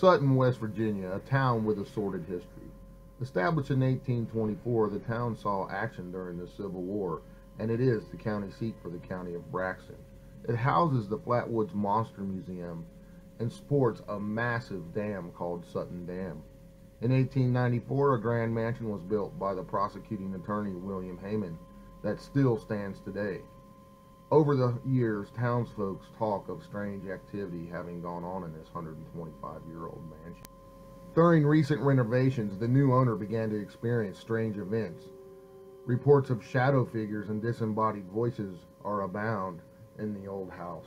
Sutton, West Virginia, a town with a sordid history. Established in 1824, the town saw action during the Civil War, and it is the county seat for the county of Braxton. It houses the Flatwoods Monster Museum and sports a massive dam called Sutton Dam. In 1894, a grand mansion was built by the prosecuting attorney William Haymond that still stands today. Over the years, townsfolk talk of strange activity having gone on in this 125 year old mansion. During recent renovations, the new owner began to experience strange events. Reports of shadow figures and disembodied voices are abound in the old house.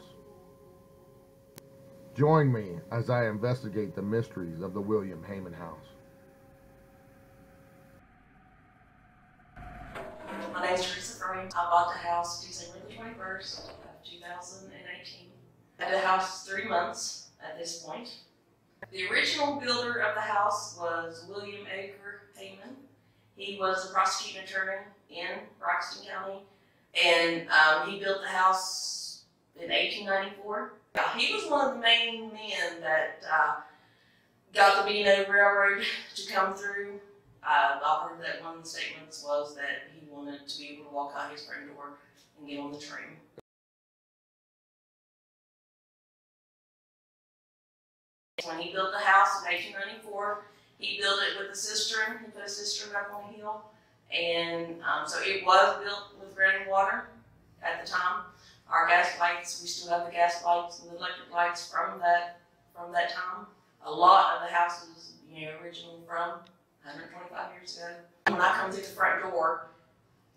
Join me as I investigate the mysteries of the William Haymond House. My name is Teresa Green. I bought the house the 21st of 2018. I had the house three months at this point. The original builder of the house was William Edgar Haymond. He was a prosecuting attorney in Braxton County, and um, he built the house in 1894. He was one of the main men that uh, got the B&O Railroad to come through. Uh, I heard that one of the statements was that he wanted to be able to walk out his front door and get on the train. When he built the house in 1894, he built it with a cistern. He put a cistern up on a hill, and um, so it was built with running water at the time. Our gas lights, we still have the gas lights and the electric lights from that from that time. A lot of the houses, you know, originally from 125 years ago. When I come through the front door,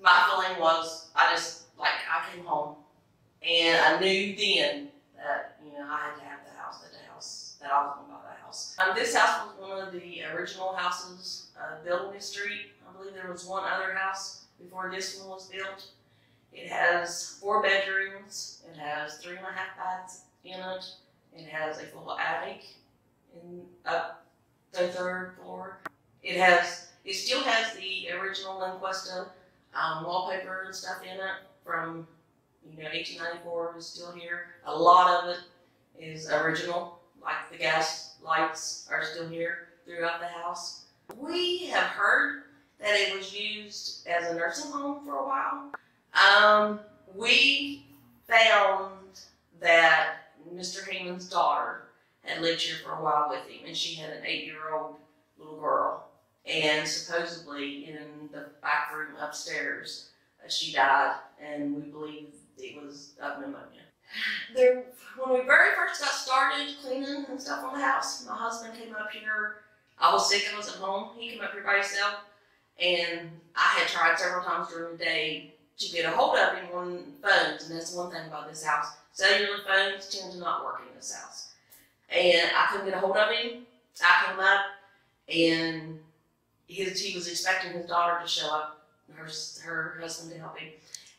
my feeling was I just like I came home, and I knew then that you know I had to have the house at the house that I was going to buy the house. Um, this house was one of the original houses uh, built on this street. I believe there was one other house before this one was built. It has four bedrooms. It has three and a half baths in it. It has a full attic in up the third floor. It has it still has the original Lincrusta um, wallpaper and stuff in it from you know 1894 is still here. A lot of it is original, like the gas lights are still here throughout the house. We have heard that it was used as a nursing home for a while. Um, we found that Mr. Haymond's daughter had lived here for a while with him, and she had an eight-year-old little girl. And supposedly, in the back room upstairs, uh, she died, and we believe it was of pneumonia. There, when we very first got started cleaning and stuff on the house, my husband came up here. I was sick, I wasn't home. He came up here by himself, and I had tried several times during the day to get a hold of him on phones, and that's one thing about this house. Cellular phones tend to not work in this house. And I couldn't get a hold of him. I came up, and his, he was expecting his daughter to show up, her, her husband to help him.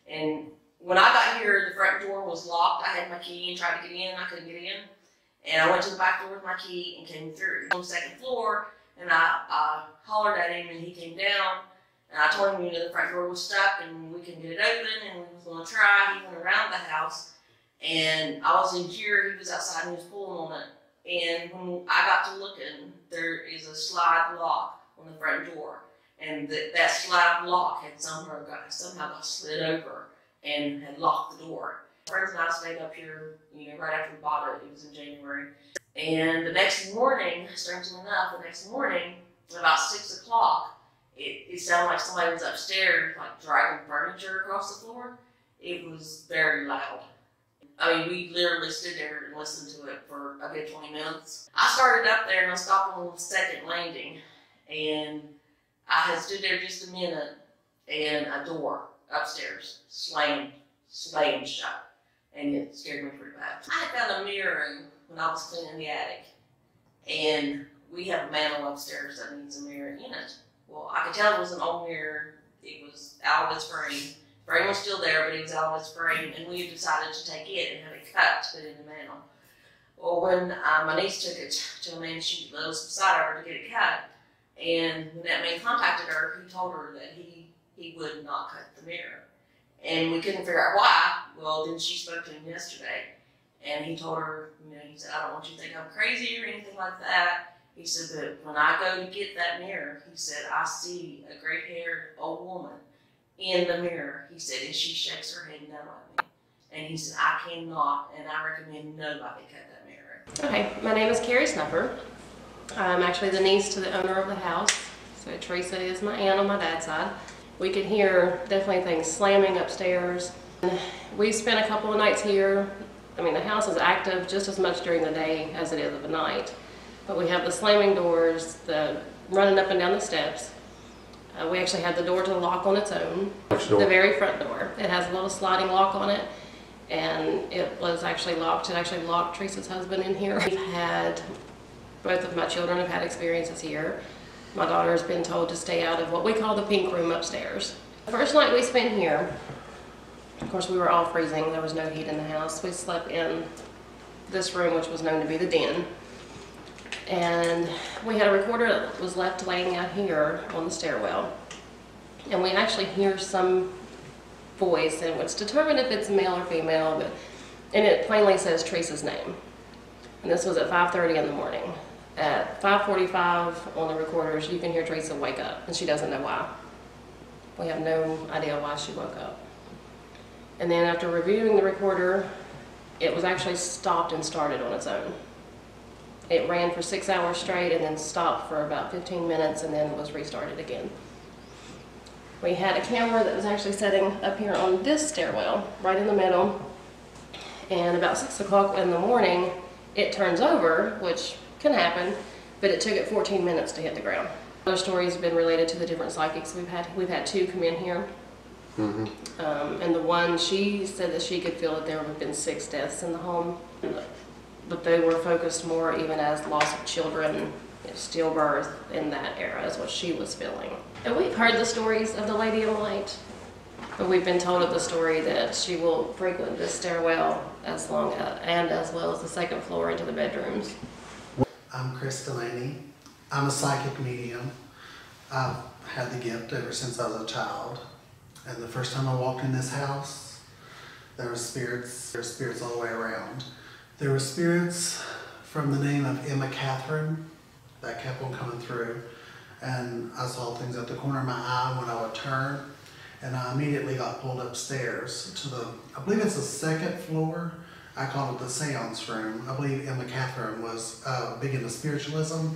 And when I got here, the front door was locked. I had my key and tried to get in. I couldn't get in. And I went to the back door with my key and came through. On the second floor, and I, hollered at him, and he came down. And I told him, you know, the front door was stuck, and we couldn't get it open, and we was going to try. He went around the house, and I was in here. He was outside, and he was pulling on it. And when I got to looking, there is a slide lock on the front door, and that that slide lock had somehow got somehow got slid over and had locked the door. Friends and I stayed up here, you know, right after we bought it. It was in January. And the next morning, strangely enough, the next morning, about six o'clock, it, it sounded like somebody was upstairs, like dragging furniture across the floor. It was very loud. I mean, we literally stood there and listened to it for a good 20 minutes. I started up there and I stopped on the second landing, and I had stood there just a minute, and a door upstairs slammed, slammed shut and it scared me pretty bad. I had found a mirror when I was cleaning the attic, and we have a mantle upstairs that needs a mirror in it. Well, I could tell it was an old mirror. It was out of its frame. Frame was still there, but it was out of its frame, and we decided to take it and have it cut to put in the mantle. Well, when uh, my niece took it to a man, she us beside her to get it cut, and when that man contacted her, he told her that he he would not cut the mirror and we couldn't figure out why. Well, then she spoke to him yesterday, And he told her, you know, he said, I don't want you to think I'm crazy or anything like that. He said, but when I go to get that mirror, he said, I see a gray haired old woman in the mirror. He said, and she shakes her head no at me. And he said, I cannot, and I recommend nobody cut that mirror. Okay, my name is Carrie Snuffer. I'm actually the niece to the owner of the house. So Teresa is my aunt on my dad's side. We could hear definitely things slamming upstairs. We spent a couple of nights here. I mean, the house is active just as much during the day as it is of a night. But we have the slamming doors, the running up and down the steps. Uh, we actually had the door to the lock on its own. The very front door. It has a little sliding lock on it. And it was actually locked. It actually locked Teresa's husband in here. We've had, both of my children have had experiences here. My daughter has been told to stay out of what we call the pink room upstairs. The first night we spent here, of course, we were all freezing. There was no heat in the house. We slept in this room, which was known to be the den. And we had a recorder that was left laying out here on the stairwell. And we actually hear some voice, and it's determined if it's male or female, but, and it plainly says Teresa's name. And this was at 5:30 in the morning. At 5:45 on the recorders, you can hear Teresa wake up, and she doesn't know why. We have no idea why she woke up. And then after reviewing the recorder, it was actually stopped and started on its own. It ran for six hours straight and then stopped for about 15 minutes and then was restarted again. We had a camera that was actually setting up here on this stairwell, right in the middle. And about six o'clock in the morning, it turns over, which can happen, but it took it 14 minutes to hit the ground. Other stories have been related to the different psychics we've had. We've had two come in here. Um, and the one, she said that she could feel that there have been six deaths in the home, but they were focused more even as loss of children, you know, stillbirth in that era is what she was feeling. And we've heard the stories of the Lady in White, but we've been told of the story that she will frequent the stairwell as long as, and as well as the second floor into the bedrooms. I'm Chris Delaney. I'm a psychic medium. I've had the gift ever since I was a child. And the first time I walked in this house, there were spirits, there were spirits all the way around. There were spirits from the name of Emma Catherine that kept on coming through. And I saw things at the corner of my eye when I would turn. And I immediately got pulled upstairs to the, I believe it's the second floor. I call it the seance room. I believe Emma Catherine was uh, big into spiritualism.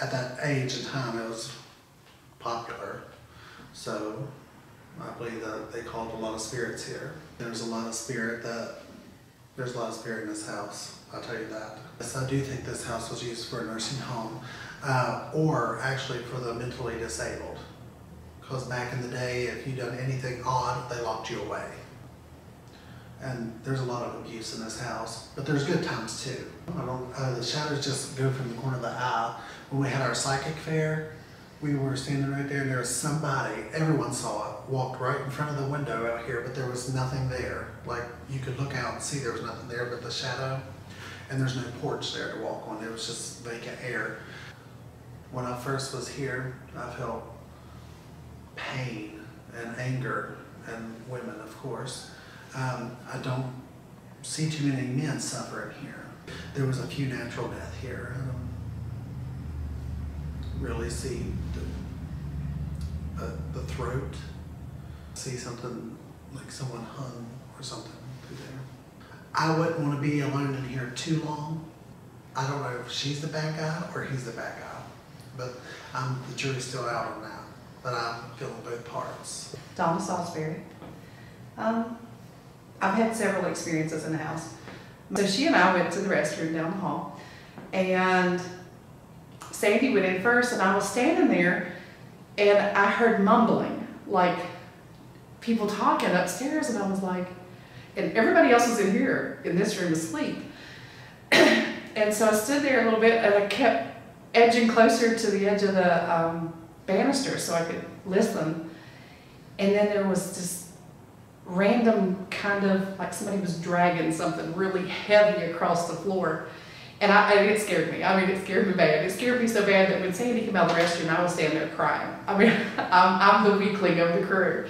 At that age and time, it was popular. So I believe that they called a lot of spirits here. There's a lot of spirit that, there's a lot of spirit in this house, I'll tell you that. Yes, I do think this house was used for a nursing home, uh, or actually for the mentally disabled. Because back in the day, if you done anything odd, they locked you away. And there's a lot of abuse in this house, but there's good times too. I don't, uh, the shadows just go from the corner of the eye. When we had our psychic fair, we were standing right there and there was somebody, everyone saw it, walked right in front of the window out here, but there was nothing there. Like you could look out and see there was nothing there but the shadow. And there's no porch there to walk on, there was just vacant air. When I first was here, I felt pain and anger and women, of course. Um, I don't see too many men suffering here. There was a few natural death here. I don't really see the, uh, the throat. See something like someone hung or something through there. I wouldn't want to be alone in here too long. I don't know if she's the bad guy or he's the bad guy, but um, the jury's still out on that. But I'm feeling both parts. Donna Salisbury. Um, I've had several experiences in the house. So she and I went to the restroom down the hall, and Sandy went in first, and I was standing there, and I heard mumbling, like people talking upstairs, and I was like, and everybody else was in here in this room asleep. and so I stood there a little bit, and I kept edging closer to the edge of the um, banister so I could listen. And then there was this random kind of like somebody was dragging something really heavy across the floor. And, I, and it scared me. I mean, it scared me bad. It scared me so bad that when Sandy came out of the restroom, I was standing there crying. I mean, I'm, I'm the weakling of the crew.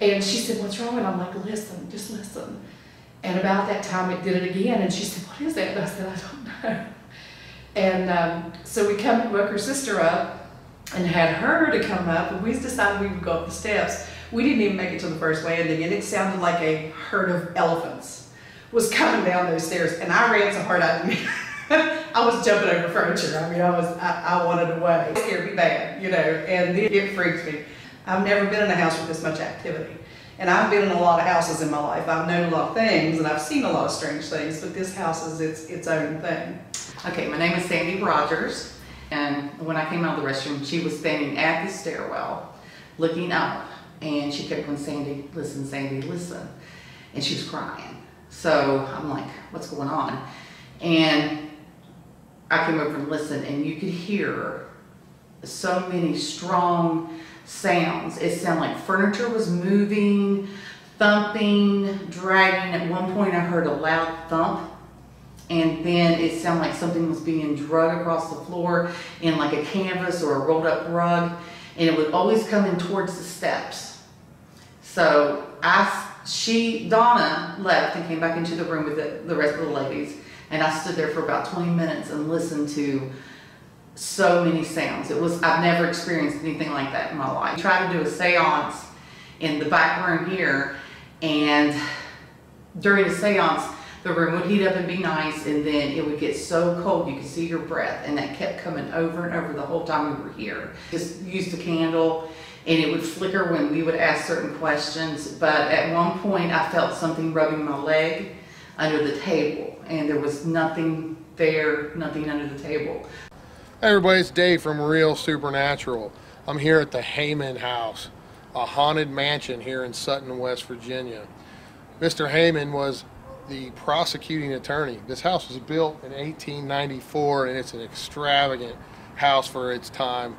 And she said, What's wrong? And I'm like, Listen, just listen. And about that time, it did it again, and she said, "What is that?" And I said, "I don't know." And um, so we come woke her sister up and had her to come up, and we decided we would go up the steps. We didn't even make it to the first landing, and it sounded like a herd of elephants was coming down those stairs, and I ran so hard I didn't. I was jumping over furniture. I mean, I was I, I wanted away. It scared me bad, you know, and it, it freaked me. I've never been in a house with this much activity. And I've been in a lot of houses in my life. I've known a lot of things and I've seen a lot of strange things, but this house is its its own thing. Okay, my name is Sandy Rogers, and when I came out of the restroom, she was standing at the stairwell, looking up, and she kept going, Sandy, listen, Sandy, listen. And she was crying. So I'm like, what's going on? And I came over and listened, and you could hear so many strong sounds. It sounded like furniture was moving, thumping, dragging. At one point, I heard a loud thump and then it sounded like something was being drug across the floor in like a canvas or a rolled up rug and it would always come in towards the steps so i she donna left and came back into the room with the, the rest of the ladies and i stood there for about 20 minutes and listened to so many sounds it was i've never experienced anything like that in my life I tried to do a seance in the back room here and during the seance the room would heat up and be nice, and then it would get so cold you could see your breath, and that kept coming over and over the whole time we were here. Just used the candle, and it would flicker when we would ask certain questions. But at one point, I felt something rubbing my leg under the table, and there was nothing there, nothing under the table. Hey everybody, it's Dave from Real Supernatural. I'm here at the Haymond House, a haunted mansion here in Sutton, West Virginia. Mr. Haymond was the prosecuting attorney. This house was built in 1894 and it's an extravagant house for its time.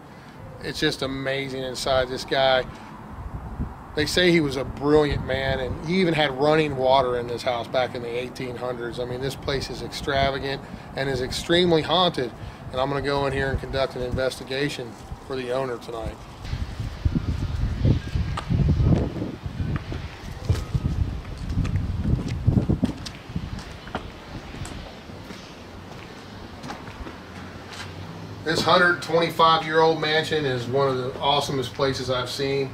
It's just amazing inside. This guy, they say he was a brilliant man and he even had running water in this house back in the 1800s. I mean, this place is extravagant and is extremely haunted. And I'm going to go in here and conduct an investigation for the owner tonight. This 125 year old mansion is one of the awesomest places I've seen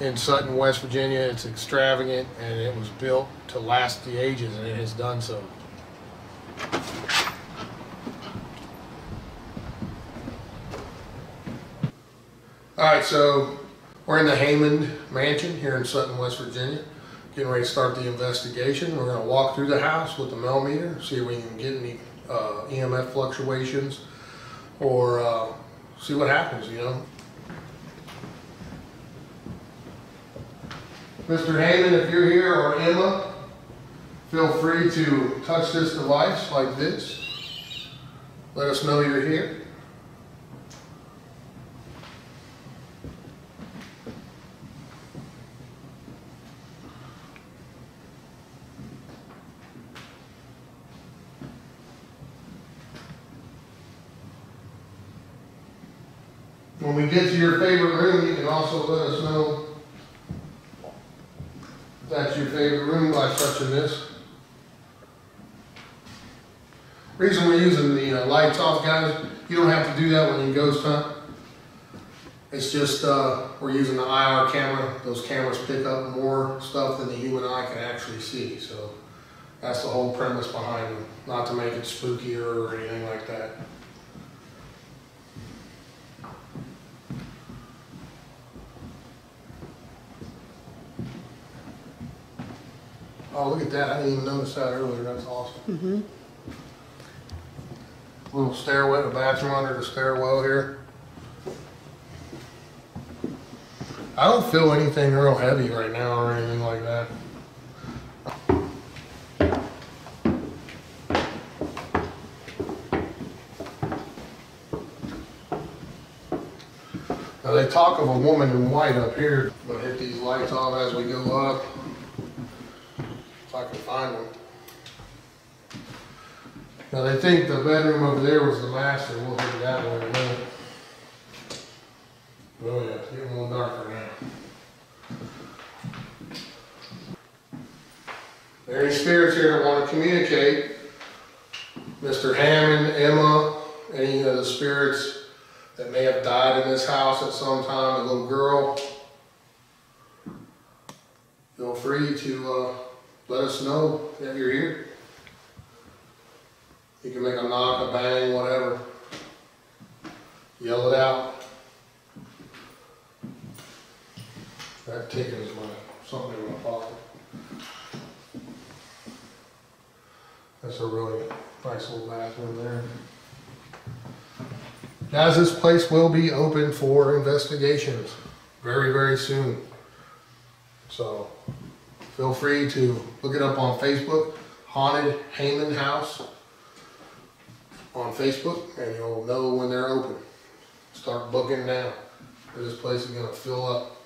in Sutton, West Virginia. It's extravagant and it was built to last the ages and it has done so. All right, so we're in the Haymond Mansion here in Sutton, West Virginia. Getting ready to start the investigation. We're going to walk through the house with the millimeter, see if we can get any uh, EMF fluctuations or uh, see what happens, you know. Mr. Haymond, if you're here, or Emma, feel free to touch this device like this. Let us know you're here. When we get to your favorite room, you can also let us know that's your favorite room by touching this. Reason we're using the uh, lights off, guys, you don't have to do that when you ghost hunt. It's just, uh, we're using the IR camera. Those cameras pick up more stuff than the human eye can actually see. So that's the whole premise behind them, not to make it spookier or anything like that. Oh, look at that. I didn't even notice that earlier. That's awesome. Mm -hmm. Little stairway, a bathroom under the stairwell here. I don't feel anything real heavy right now or anything like that. Now they talk of a woman in white up here. I'm gonna hit these lights off as we go up. I can find them. Now they think the bedroom over there was the master. We'll hit that one in a minute. Oh yeah, it's getting a little darker now. there Any spirits here that want to communicate, Mr. Hammond, Emma, any of the spirits that may have died in this house at some time, a little girl, feel free to uh, let us know that you're here. You can make a knock, a bang, whatever. Yell it out. That ticket is my, something in my pocket. That's a really nice little bathroom there. Guys, this place will be open for investigations very, very soon. So feel free to look it up on Facebook, Haunted Haymond House on Facebook, and you'll know when they're open. Start booking now, 'cause this place is gonna fill up.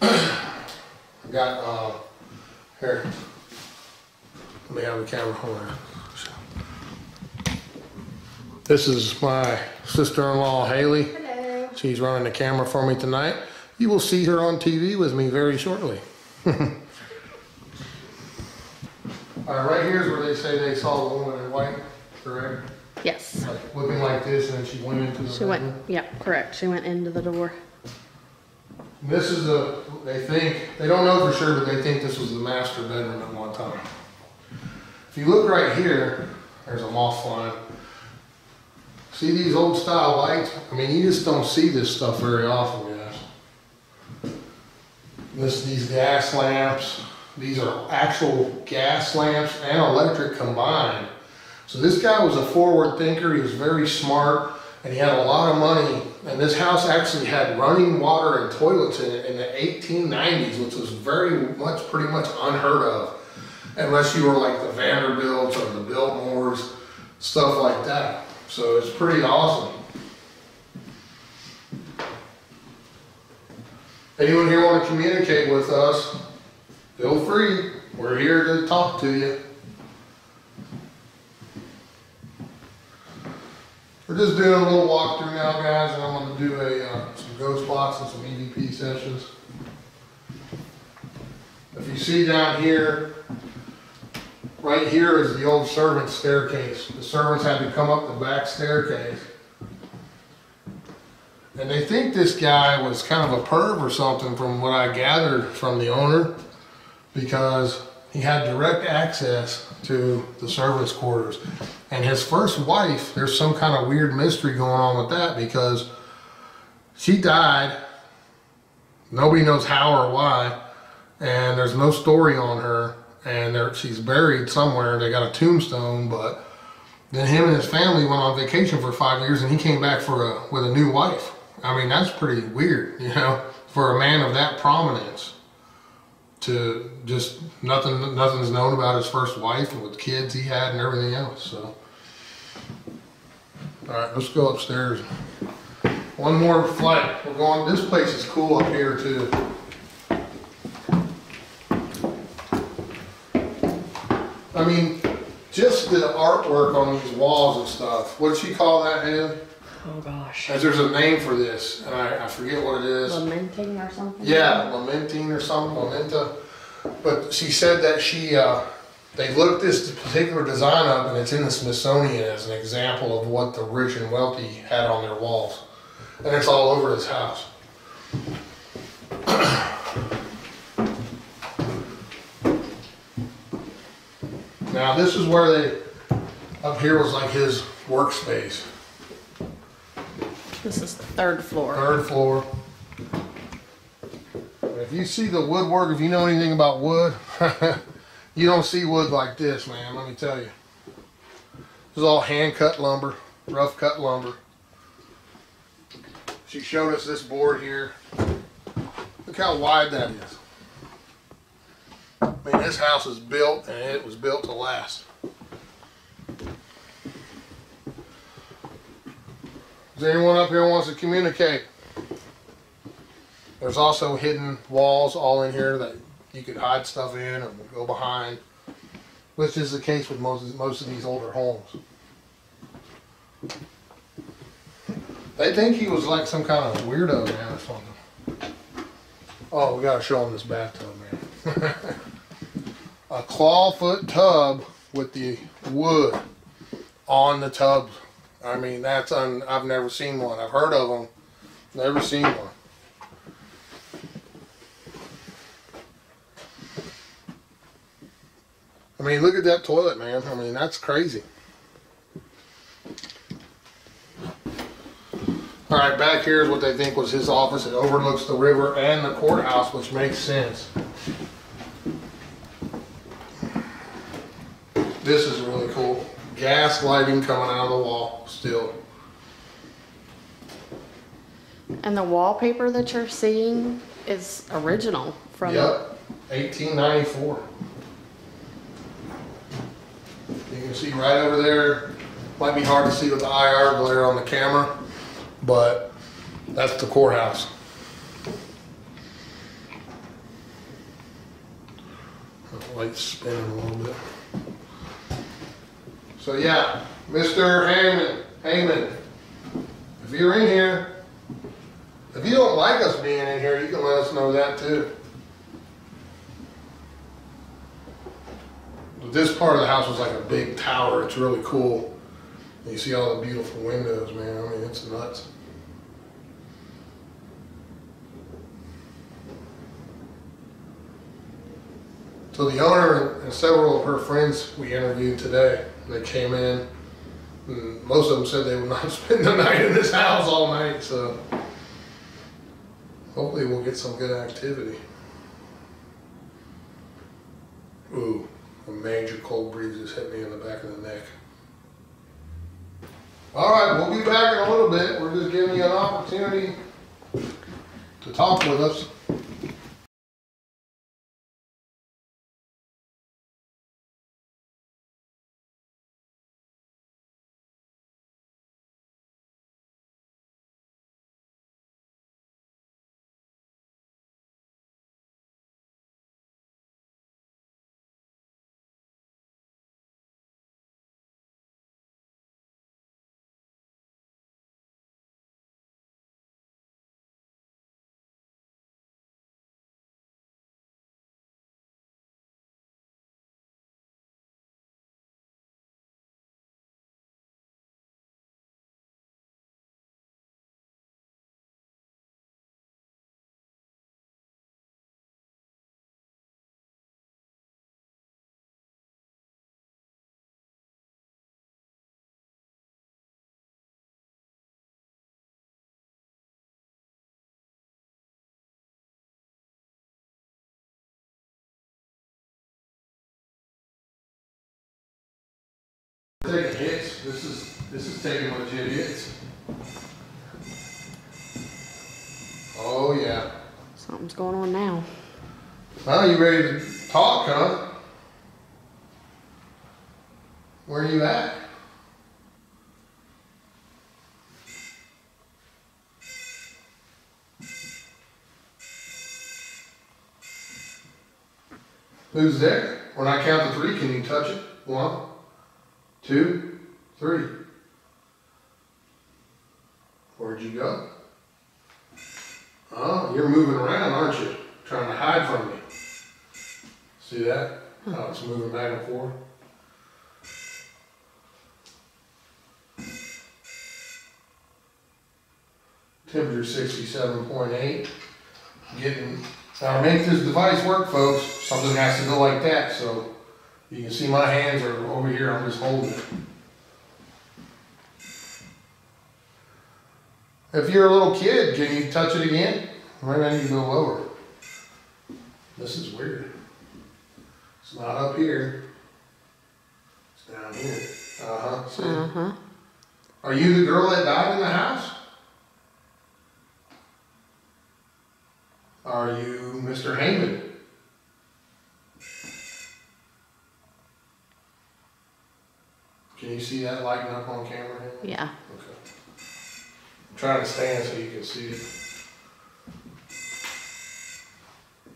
I got, uh, here, let me have the camera, hold on. This is my sister-in-law Haley. Hello. She's running the camera for me tonight. You will see her on TV with me very shortly. All right, right here's where they say they saw the woman in white, correct? Yes. Like looking like this, and then she went into the She went, bedroom. yep, correct. She went into the door. This is a, they think, they don't know for sure, but they think this was the master bedroom at one time. If you look right here, there's a moth flying. See these old style lights? I mean, you just don't see this stuff very often, guys. This, these gas lamps, these are actual gas lamps and electric combined. So this guy was a forward thinker, he was very smart, and he had a lot of money. And this house actually had running water and toilets in it in the 1890s, which was very much, pretty much unheard of. Unless you were like the Vanderbilts or the Biltmores, stuff like that. So it's pretty awesome. Anyone here want to communicate with us? Feel free. We're here to talk to you. We're just doing a little walkthrough now, guys, and I'm gonna do a, uh, some ghost box and some EVP sessions. If you see down here, right here is the old servants staircase. The servants had to come up the back staircase. And they think this guy was kind of a perv or something from what I gathered from the owner because he had direct access to the servants' quarters. And his first wife, there's some kind of weird mystery going on with that because she died. Nobody knows how or why. And there's no story on her. And she's buried somewhere. They got a tombstone, but then him and his family went on vacation for five years and he came back for a, with a new wife. I mean, that's pretty weird, you know, for a man of that prominence to just nothing nothing's known about his first wife and with kids he had and everything else so. All right let's go upstairs. One more flight. We're going this place is cool up here too. I mean just the artwork on these walls and stuff what did she call that Haley? Oh gosh. As there's a name for this and I, I forget what it is Lamenting or something? yeah, lamenting or something, lamenta. But she said that she, uh, they looked this particular design up and it's in the Smithsonian as an example of what the rich and wealthy had on their walls. And it's all over this house. Now this is where they, up here was like his workspace. This is the third floor. Third floor. If you see the woodwork, if you know anything about wood, you don't see wood like this, man. Let me tell you. This is all hand cut lumber, rough cut lumber. She showed us this board here. Look how wide that is. I mean, this house is built and it was built to last. Is anyone up here wants to communicate? There's also hidden walls all in here that you could hide stuff in or go behind, which is the case with most most of these older homes. They think he was like some kind of weirdo man or something. Oh, we gotta show him this bathtub, man. a clawfoot tub with the wood on the tub. I mean, that's un, I've never seen one. I've heard of them, never seen one. I mean, look at that toilet, man. I mean, that's crazy. All right, back here is what they think was his office. It overlooks the river and the courthouse, which makes sense. This is really cool. Gas lighting coming out of the wall still. And the wallpaper that you're seeing is original from. Yep, 1894. You can see right over there. Might be hard to see with the IR glare on the camera, but that's the courthouse. The Light's spinning a little bit. So yeah, Mr. Haymond, Haymond, if you're in here, if you don't like us being in here, you can let us know that too. This part of the house was like a big tower. It's really cool. You see all the beautiful windows, man. I mean, it's nuts. So the owner and several of her friends we interviewed today, they came in. And most of them said they would not spend the night in this house all night. So hopefully we'll get some good activity. Ooh, a major cold breeze just hit me in the back of the neck. All right, we'll be back in a little bit. We're just giving you an opportunity to talk with us. Taking hits. This is this is taking legit hits. Oh yeah. Something's going on now. Well, you ready to talk, huh? Where are you at? Who's there? When I count to three, can you touch it? One, two, three. Where'd you go? Oh, you're moving around, aren't you? Trying to hide from me. See that? How it's moving back and forth. Temperature sixty-seven point eight. Getting, now to make this device work, folks, something has to go like that, so you can see my hands are over here, I'm just holding it. If you're a little kid, can you touch it again? Maybe I need to go lower. This is weird. It's not up here. It's down here. Uh-huh, see? Uh huh. Are you the girl that died in the house? Are you Mr. Haymond? Can you see that lighting up on camera? Yeah. Okay. I'm trying to stand so you can see it.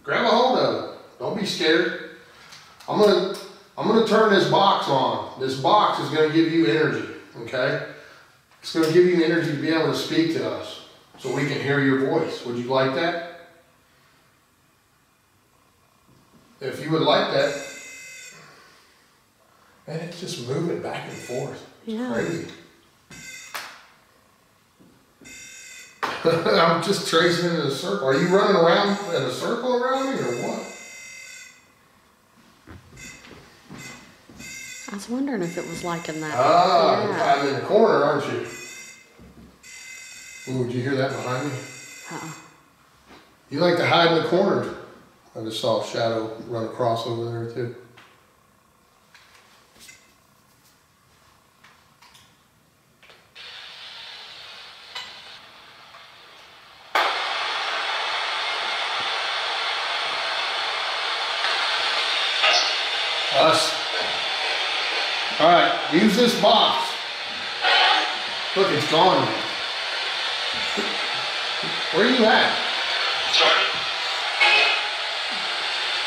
Grab a hold of it. Don't be scared. I'm gonna I'm gonna turn this box on. This box is gonna give you energy, okay? It's gonna give you energy to be able to speak to us so we can hear your voice. Would you like that? if you would like that. And it's just moving back and forth. It's Yeah. crazy. I'm just tracing it in a circle. Are you running around in a circle around me or what? I was wondering if it was like in that. Ah, you're Yeah. hiding in the corner, aren't you? Ooh, did you hear that behind me? Uh-uh. You like to hide in the corner. I just saw a shadow run across over there too. Us. All right, use this box. Look, it's gone. now. Where are you at? Sorry.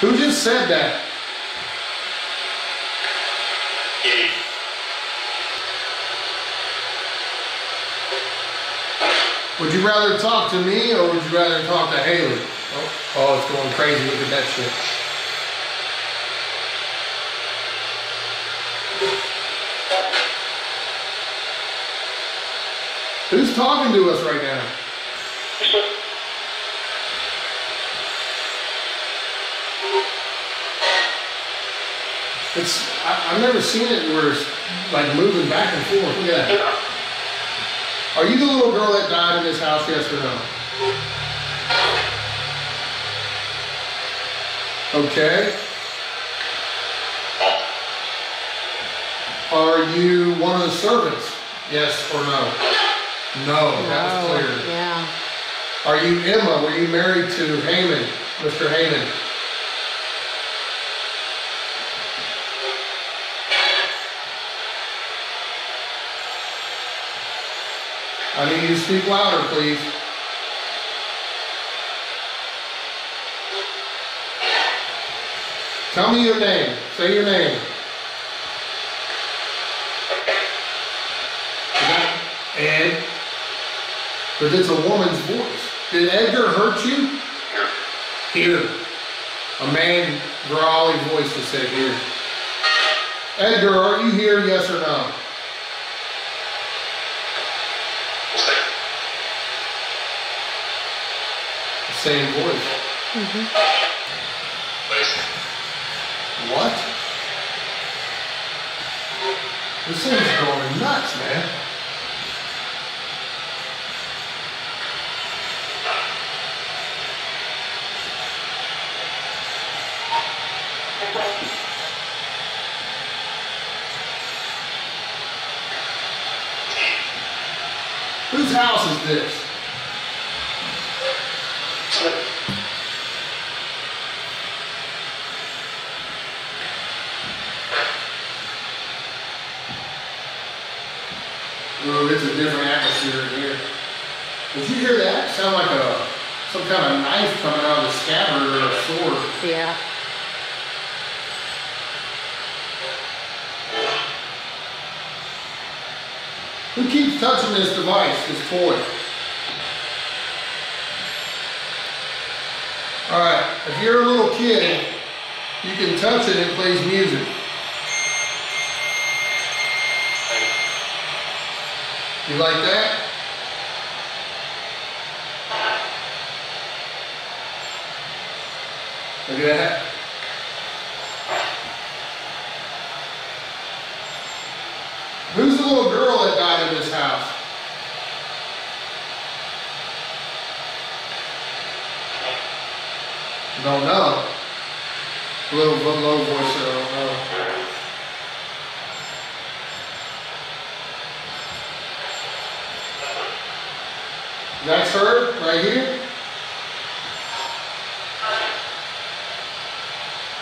Who just said that? Would you rather talk to me or would you rather talk to Haley? Oh, oh it's going crazy. Look at that shit. Talking to us right now? It's, I, I've never seen it where it's like moving back and forth. Look at that. Are you the little girl that died in this house, yes or no? Okay. Are you one of the servants? Yes or no? No, that's Oh, clear. yeah. Are you Emma? Were you married to Haymond, Mr. Haymond? I need you to speak louder, please. Tell me your name. Say your name. Is that Ed? But it's a woman's voice. Did Edgar hurt you? Here. A man, growly voice that said here. Edgar, are you here, yes or no? Same voice. What? This thing's going nuts, man. Whose house is this? Ooh, it's a different atmosphere in here. Did you hear that? Sound like a some kind of knife coming out of the scabbard or a sword. Yeah. Who keeps touching this device, this toy? Alright, if you're a little kid, you can touch it and it plays music. You like that? Look at that. Who's the little girl that died in this house? Don't know. Little, little low voice, uh, uh, I don't know. That's her, right here?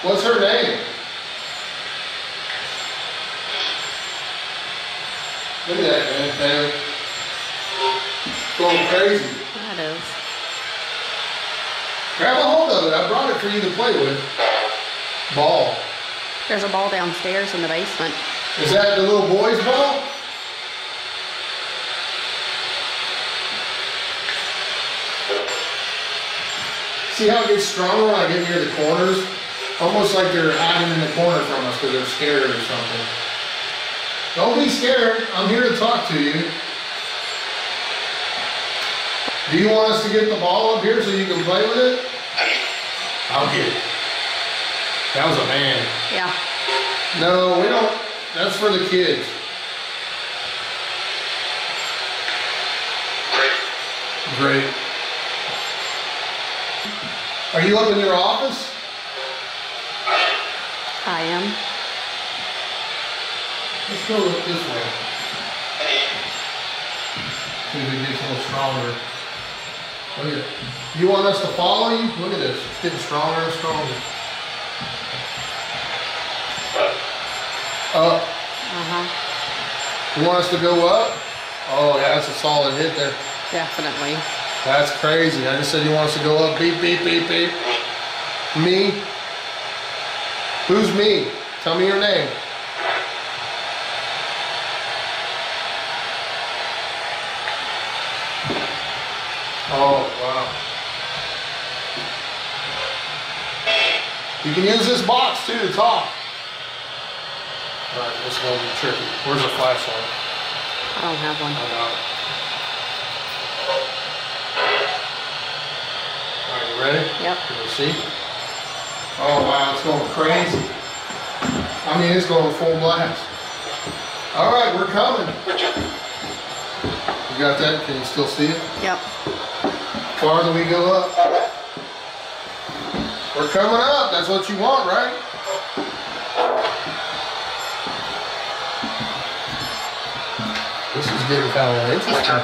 What's her name? Look at that, man, man. It's going crazy. That is. Grab for you to play with. Ball. There's a ball downstairs in the basement. Is that the little boy's ball? See how it gets stronger when I get near the corners? Almost like they're hiding in the corner from us because they're scared or something. Don't be scared. I'm here to talk to you. Do you want us to get the ball up here so you can play with it? I'll get it. That was a man. Yeah. No, we don't. That's for the kids. Great. Great. Are you up in your office? I am. Let's go look this way. See if it gets a little stronger. Look at it. You want us to follow you? Look at this. It's getting stronger and stronger. Up. Uh-huh. You want us to go up? Oh, yeah, that's a solid hit there. Definitely. That's crazy. I just said you want us to go up. Beep, beep, beep, beep. Me? Who's me? Tell me your name. Oh, wow. You can use this box too to talk. Alright, this one's going to be tricky. Where's the flashlight? I don't have one. I got it. Alright, you ready? Yep. Can you see? Oh wow, it's going crazy. I mean, it's going full blast. Alright, we're coming. You got that? Can you still see it? Yep. Farther we go up. We're coming up. That's what you want, right? This is getting kind of interesting.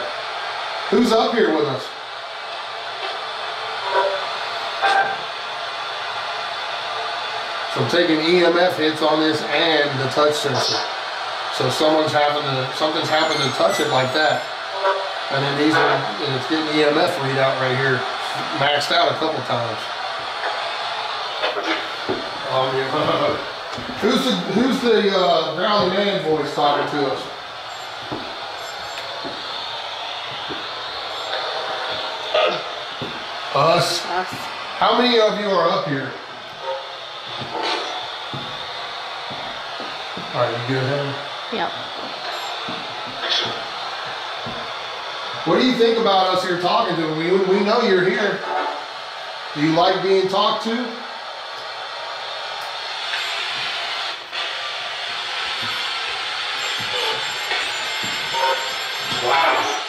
Who's up here with us? So I'm taking EMF hits on this and the touch sensor. So someone's having to, something's happened to touch it like that. And then these are, and it's getting the EMF readout right here, maxed out a couple times. Um, yeah. Who's the, who's the, uh, growly man voice talking to us? Us. Us. How many of you are up here? Alright, you good, Heather? Yep. What do you think about us here talking to them? We, we know you're here. Do you like being talked to? Wow.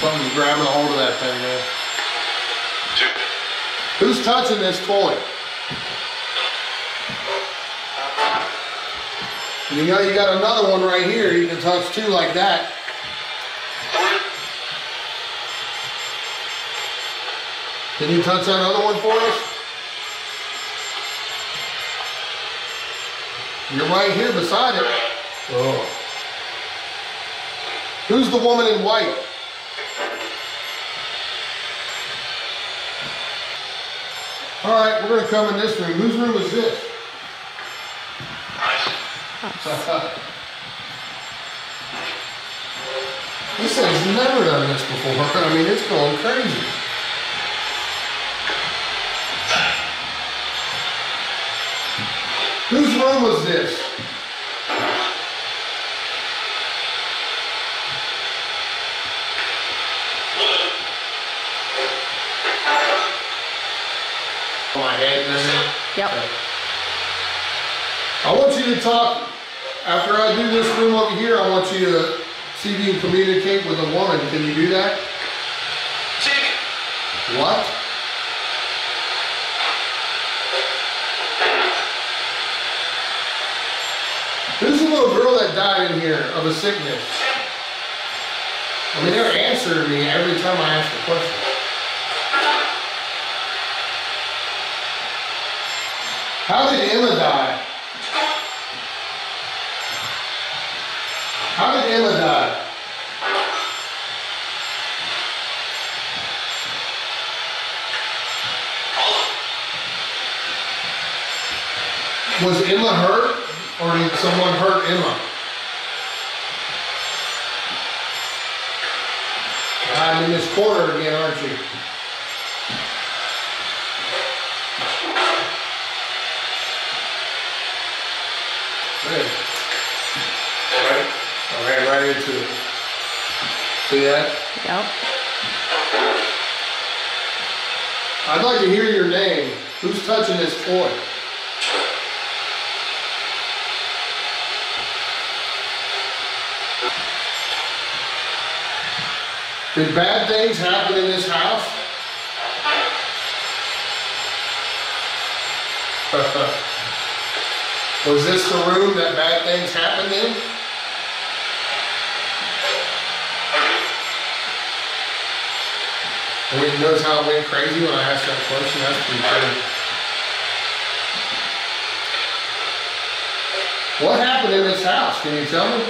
Something's grabbing a hold of that thing, man. Who's touching this toy? And you know you got another one right here you can touch too like that. Can you touch that other one for us? You're right here beside it. Oh. Who's the woman in white? All right, we're gonna come in this room. Whose room is this? This has never done this before. I mean, it's going crazy. Whose room was this? My head and. Yep. I want you to talk, after I do this room over here, I want you to see if you can communicate with a woman. Can you do that? What? Who's the little girl that died in here of a sickness? I mean, they're answering me every time I ask a question. How did Emma die? Was Emma hurt, or did someone hurt Emma? I'm in this corner again, aren't you? Good. Right. All right. right into it. See that? Yep. I'd like to hear your name. Who's touching this toy? Did bad things happen in this house? Was this the room that bad things happened in? And you notice how it went crazy when I asked that question? That's pretty cool. What happened in this house? Can you tell me?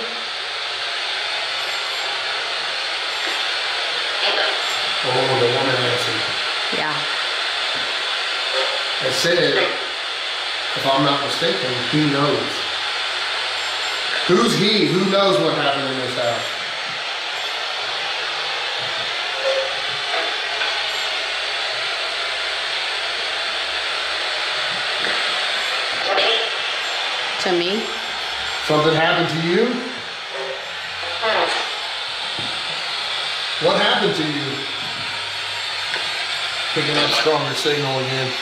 Oh, the woman answered. Yeah. It said, if I'm not mistaken, he knows. Who's he? Who knows what happened in this house? To me. Something happened to you? What happened to you? Picking up stronger signal again.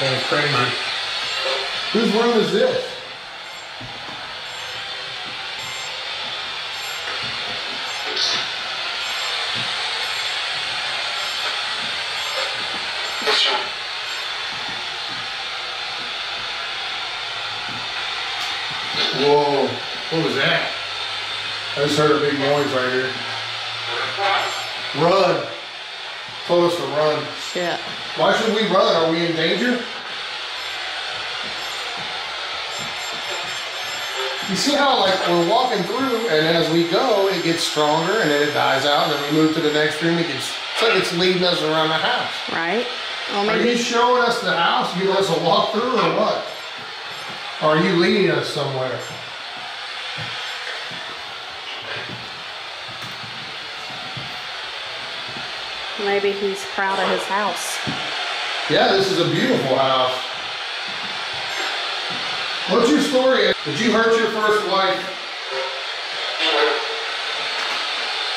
Going crazy. Whose room is this? Whoa, what was that? I just heard a big noise right here. Run. Told us to run. Why should we run? Are we in danger? You see how like we're walking through and as we go it gets stronger and then it dies out and then we move to the next room it gets it's like it's leading us around the house. Right? Well, Are you maybe. showing us the house, giving us a walk through or what? Or are you leading us somewhere? Maybe he's proud of his house. Yeah, this is a beautiful house. What's your story? Did you hurt your first wife?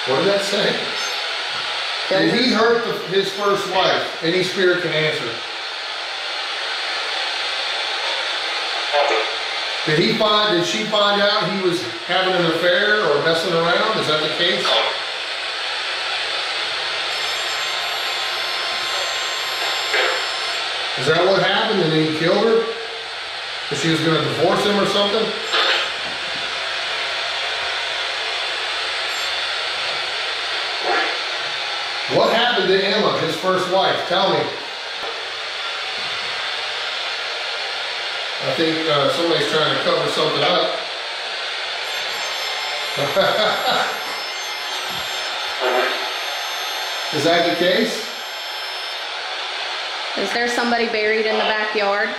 What did that say? Did he hurt the, his first wife? Any spirit can answer. Did he find, did she find out he was having an affair or messing around? Is that the case? Is that what happened and he killed her? That she was gonna divorce him or something? What happened to Emma, his first wife? Tell me. I think uh, somebody's trying to cover something up. Is that the case? Is there somebody buried in the backyard?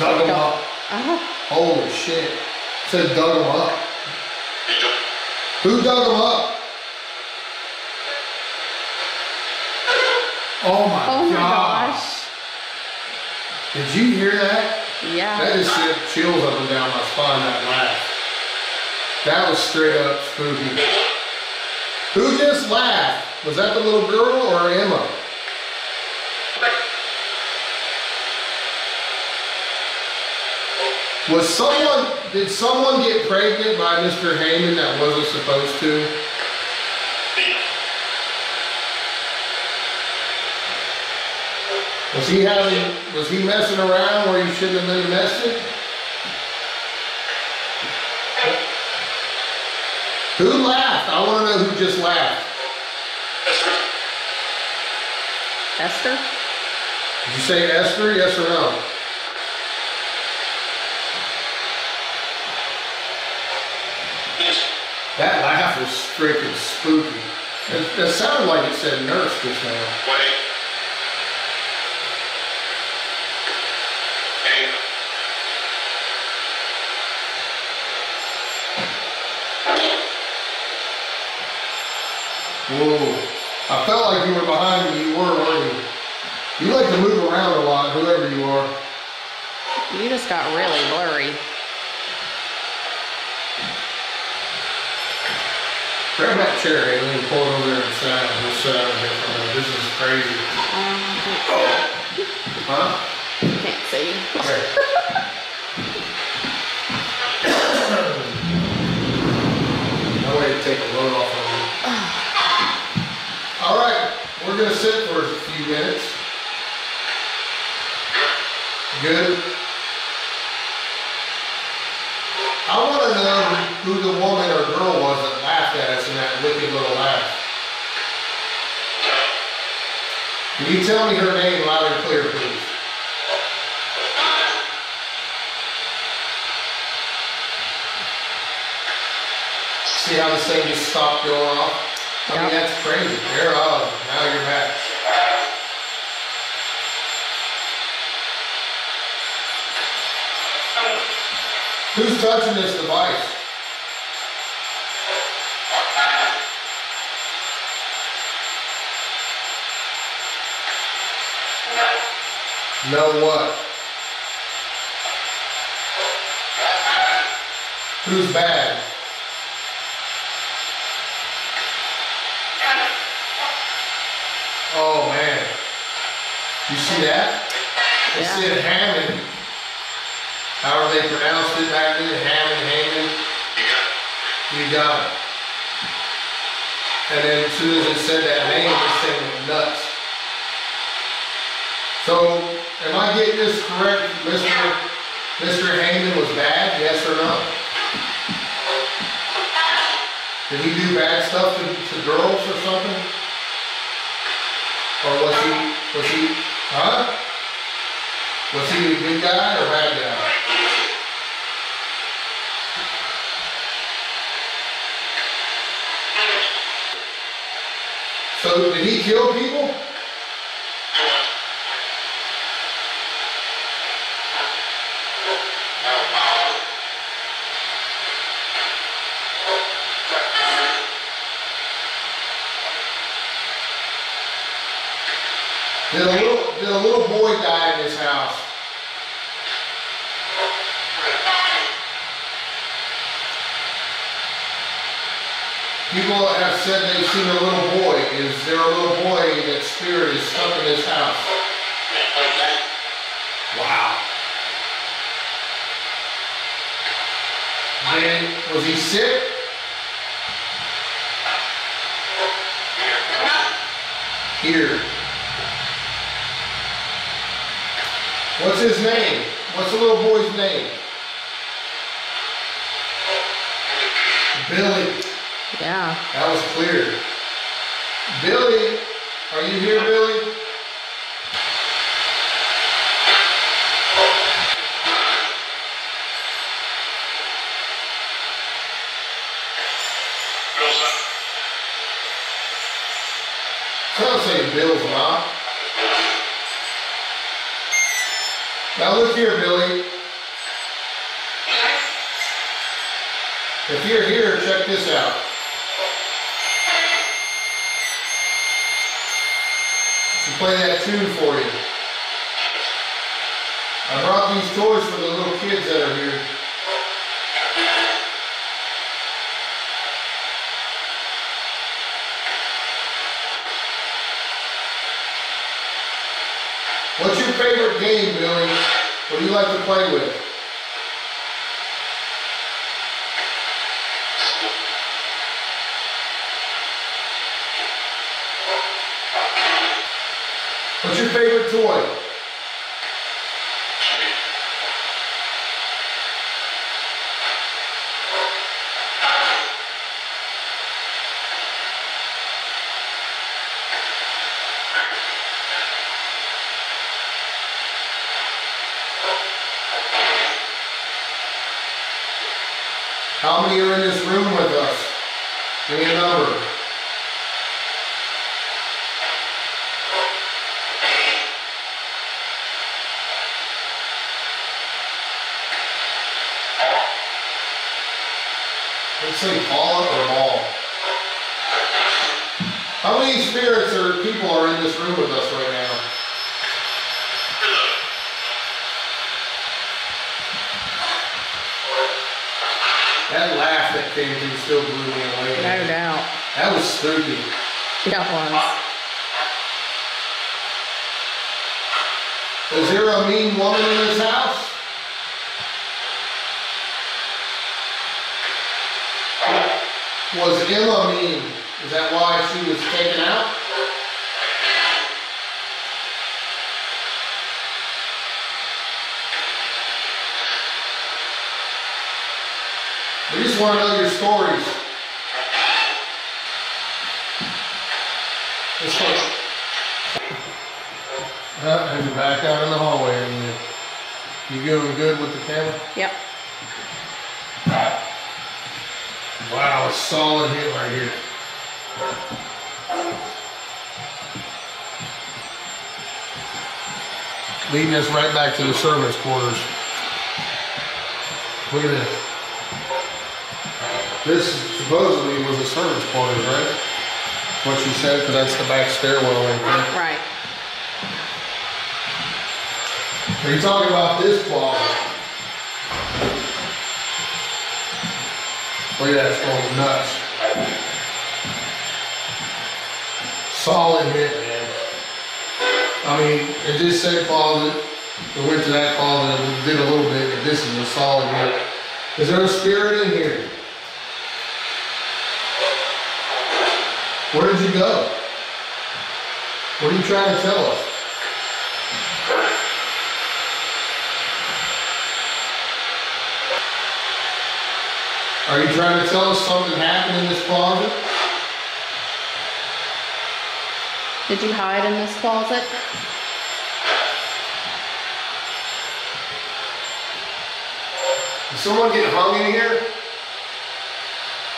Dug them up. Oh, Holy shit. Said dug them up. Who dug them up? Oh my, oh my gosh. gosh. Did you hear that? Yeah. That just sent chills up and down my spine, that laugh. That was straight up spooky. Who just laughed? Was that the little girl or Emma? Was someone, did someone get pregnant by Mr. Haymond that wasn't supposed to? Was he having, was he messing around where he shouldn't have been messing? Who laughed? I wanna know who just laughed. Esther? Esther? Did you say Esther, yes or no? That laugh was freaking spooky. It, it sounded like it said nurse just now. Whoa. I felt like you were behind me. You were, weren't you? You like to move around a lot, whoever you are. You just got really blurry. Grab that chair, Haley, and pull it over there and sit down, just sit down here for a minute, this is crazy. Um, Huh? can't see. Here. we're gonna sit for a few minutes. Good. I wanna know who the woman or girl was that laughed at us in that wicked little laugh. Can you tell me her name loud and clear, please? See how this thing just stopped going off? I mean, that's crazy. There, oh, now you're back. Who's touching this device? No what? Who's bad? Oh man. You see that? They Yeah. said Hammond. However they pronounced it back then, Hammond, Hammond. You got it. And then as soon as it said that name, this thing went nuts. So, am I getting this correct? Mr. Mr. Haymond was bad, yes or no? Did he do bad stuff to, to girls or something? Or was he, was he, huh? Was he a good guy or bad guy? So did he kill people? Did a little, little boy die in his house? People have said they've seen a little boy. Is there a little boy that spirit is stuck in his house? Wow. Then, was he sick? Here. What's his name? What's the little boy's name? Billy. Yeah. That was clear. Billy, are you here, Billy? Sounds say Bill's not. Now look here, Billy. If you're here, check this out. to play that tune for you. I brought these toys for the little kids that are here. What's your favorite game, Billy? What do you like to play with? What's your favorite toy? How many are in this room with us? Give me a number. Let's say Paula or Paul. How many spirits or people are in this room with us right now? came through still blew me away. No doubt. That was spooky. Yeah, was. Is there a mean woman in this house? Was Emma mean? Is that why she was taken out? We just want to know your stories. This one. Uh, and you're back out in the hallway and you, you doing good with the camera? Yep. Wow, a solid hit right here. Leading us right back to the servants' quarters. Look at this. This supposedly was the servants' quarters, right? What she said, because that's the back stairwell right there. Right. Are you talking about this closet? Look at that, it's going nuts. Solid hit, man. I mean, it just said closet. We went to that closet, we did a little bit, but this is a solid hit. Is there a spirit in here? Where did you go? What are you trying to tell us? Are you trying to tell us something happened in this closet? Did you hide in this closet? Did someone get hung in here?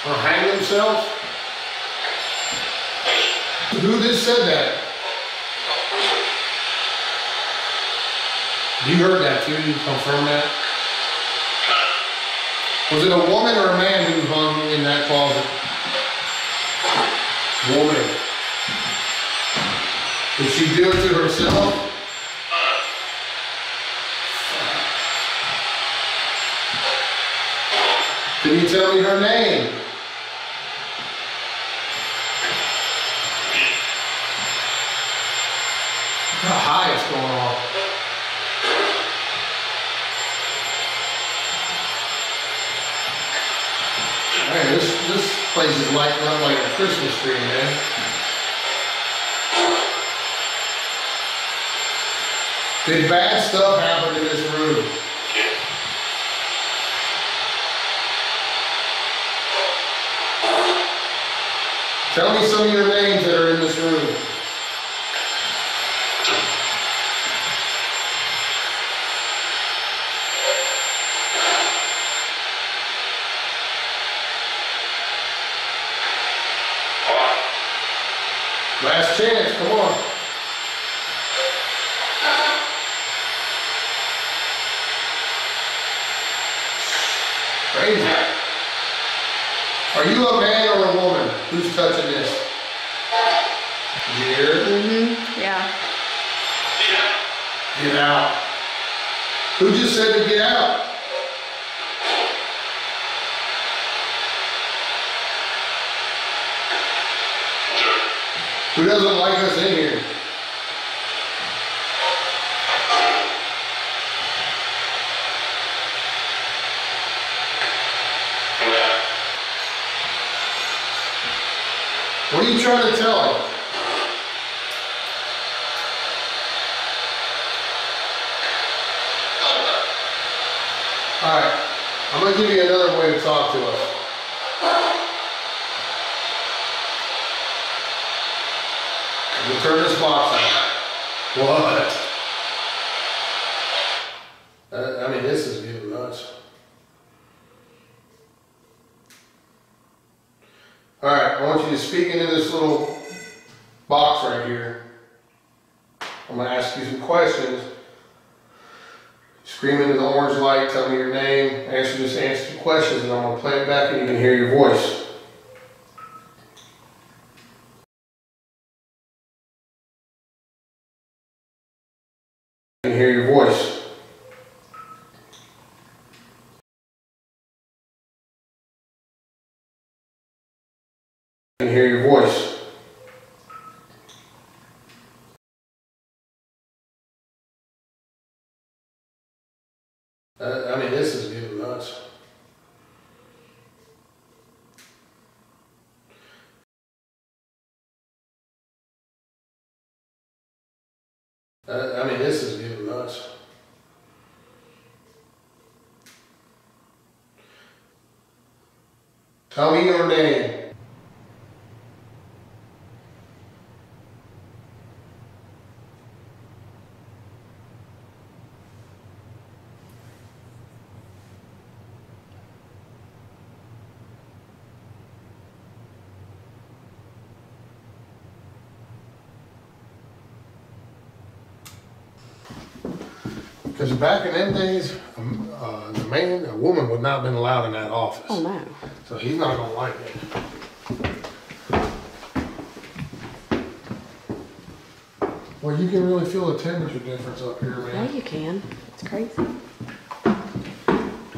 Or hang themselves? Who just said that? You heard that too, you confirm that? Was it a woman or a man who hung in that closet? Woman. Did she do it to herself? Can you tell me her name? Look how high it's going on. Man, this, this place is lighting up like a Christmas tree, man. Did bad stuff happen in this room? Tell me some of your names that are in this room. Last chance, come on. Crazy. Are you a man or a woman? Who's touching this? Here. Mm-hmm. Yeah. Get out. Who just said to get out? Who doesn't like us in here? What are you trying to tell him? All right, I'm gonna give you another way to talk to us. We'll turn this box on. What? Uh, I mean, this is getting nuts. All right, I want you to speak into this little box right here. I'm gonna ask you some questions. Scream into the orange light, tell me your name, answer just answer the questions, and I'm gonna play it back and you can hear your voice. You can hear your voice. can hear your voice. Uh, I mean, this is getting nuts. Uh, I mean, this is getting nuts. Tell me your name. Because back in them days, um, uh, the man, a woman would not have been allowed in that office. Oh, no. So he's not gonna like it. Well, you can really feel the temperature difference up here, man. Yeah, you can. It's crazy.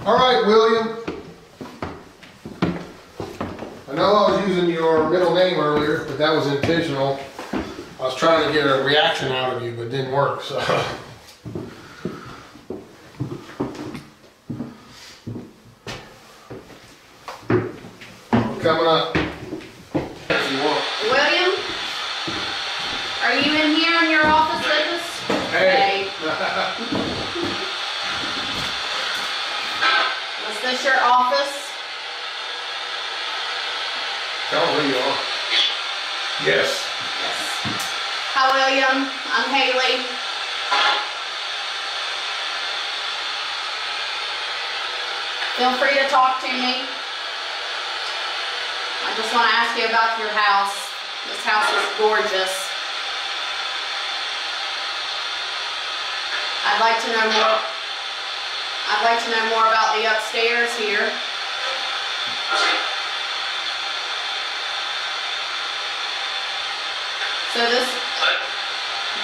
All right, William. I know I was using your middle name earlier, but that was intentional. I was trying to get a reaction out of you, but it didn't work, so. Coming up. If you want. William, are you in here in your office with us? Hey. Was this your office? Tell them who you are. Yes. Hi, William. I'm Haley. Feel free to talk to me. I just want to ask you about your house. This house is gorgeous. I'd like to know more. I'd like to know more about the upstairs here. So this,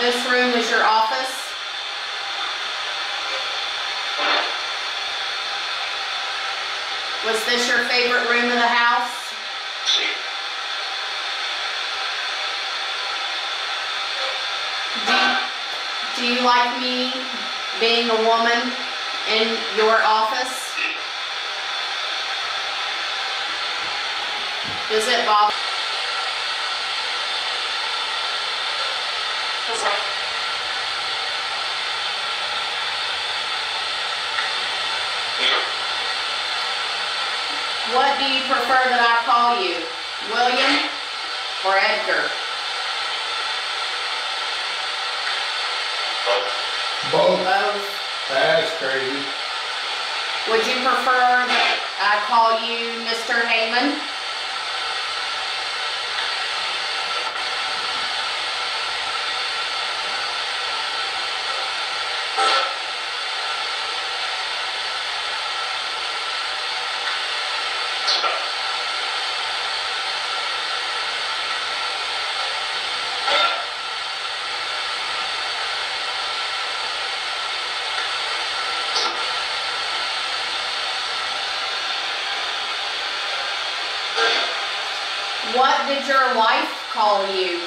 this room is your office? Was this your favorite room in the house? Do you, do you like me being a woman in your office? Does it bother? What do you prefer that I call you? William or Edgar? Both. Both. That's crazy. Would you prefer that I call you Mr. Haymond? What did your call you?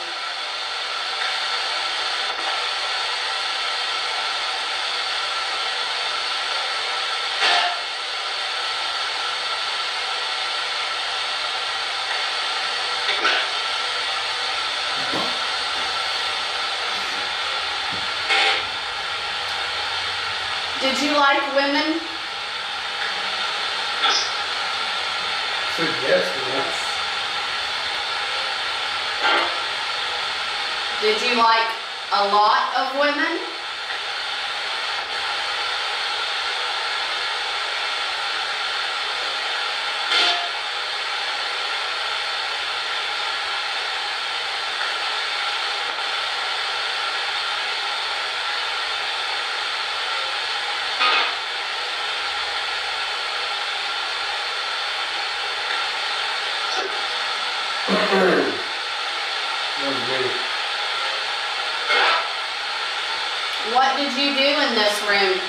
you do in this room,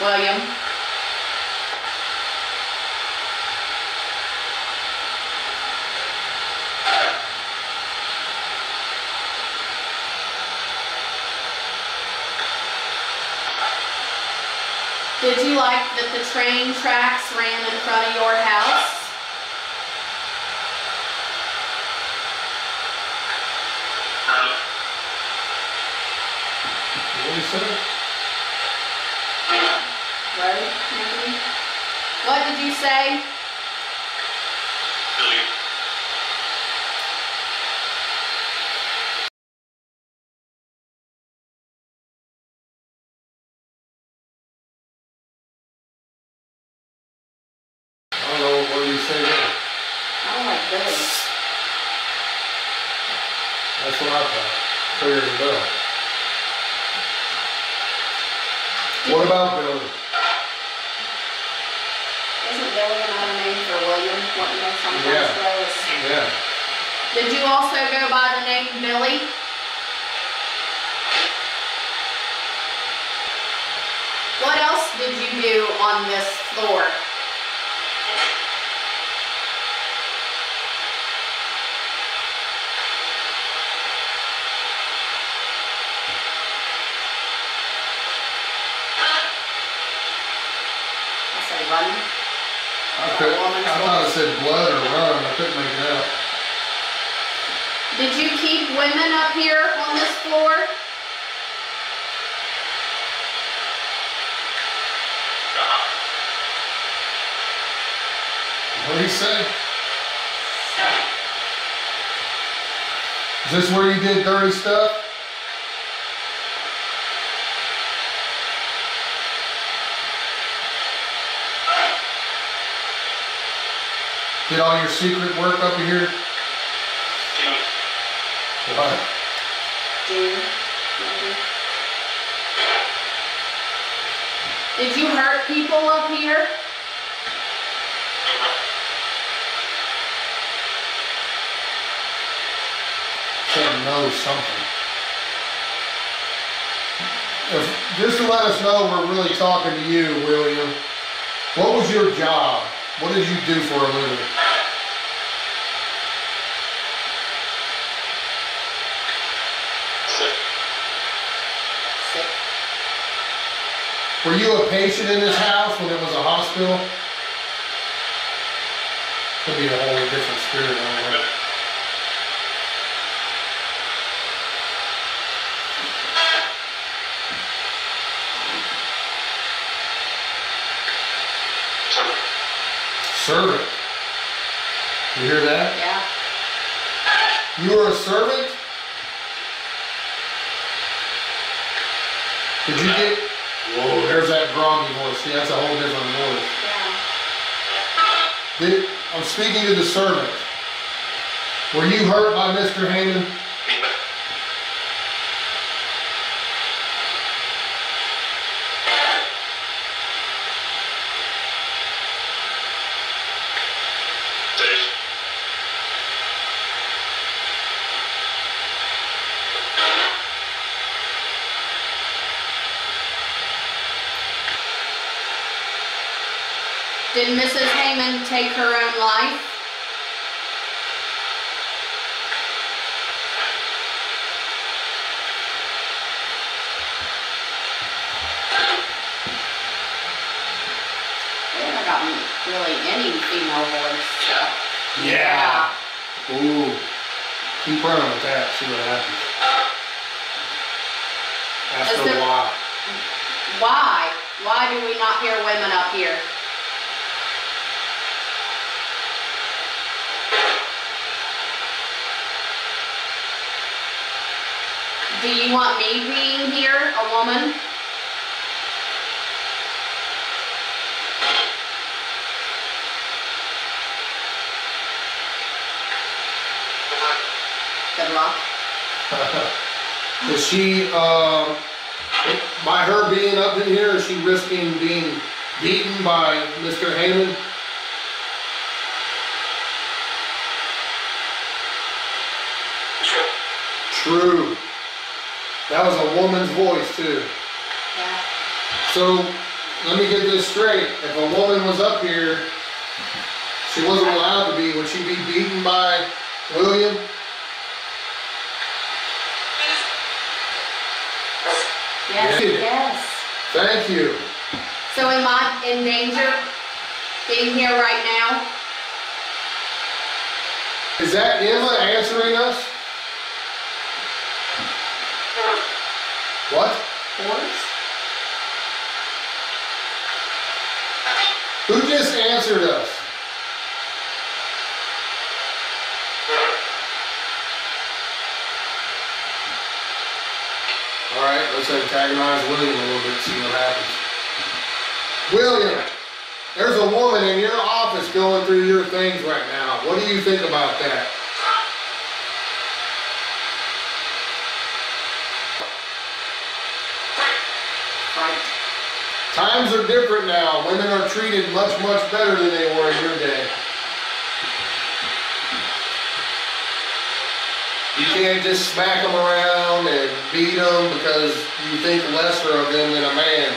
William? Did you like that the train tracks ran in front of your house? What you? What did you say? I don't know, what do you say there? I don't like Billy. That's what I thought, clear as a bell. What about Billy? Isn't Billy another name for William? What you know sometimes Yeah. goes. Yeah. Did you also go by the name Billy? What else did you do on this floor? I say run. I could, I thought it said blood or run, I couldn't make it out. Did you keep women up here on this floor? What did he say? Is this where you did dirty stuff? Did all your secret work up here? What? June, maybe. Did you hurt people up here? Said no something. If, just to let us know we're really talking to you, William. What was your job? What did you do for a living? Were you a patient in this house when it was a hospital? Could be a whole different spirit. I don't. Servant. You hear that? Yeah. You were a servant? Did you get? Whoa, there's that groggy voice. See, that's a whole different voice. Yeah. Did, I'm speaking to the servant. Were you hurt by Mr. Hammond? Did Mrs. Haymond take her own life? We haven't gotten really any female voice. so- Ooh. Keep running with that. See what happens. Ask Is her there- why. Why? Why do we not hear women up here? Do you want me being here, a woman? Good luck. Is she, um, by her being up in here, is she risking being beaten by Mr. Hammond? True. That was a woman's voice too. Yeah. So, let me get this straight. If a woman was up here, she wasn't allowed to be, would she be beaten by William? Yes, Yeah. yes. Thank you. So am I in danger being here right now? Is that Emma answering us? Who just answered us? All right, let's antagonize William a little bit, see what happens. William, there's a woman in your office going through your things right now. What do you think about that? Right. Times are different now. Women are treated much, much better than they were in your day. You can't just smack them around and beat them because you think lesser of them than a man.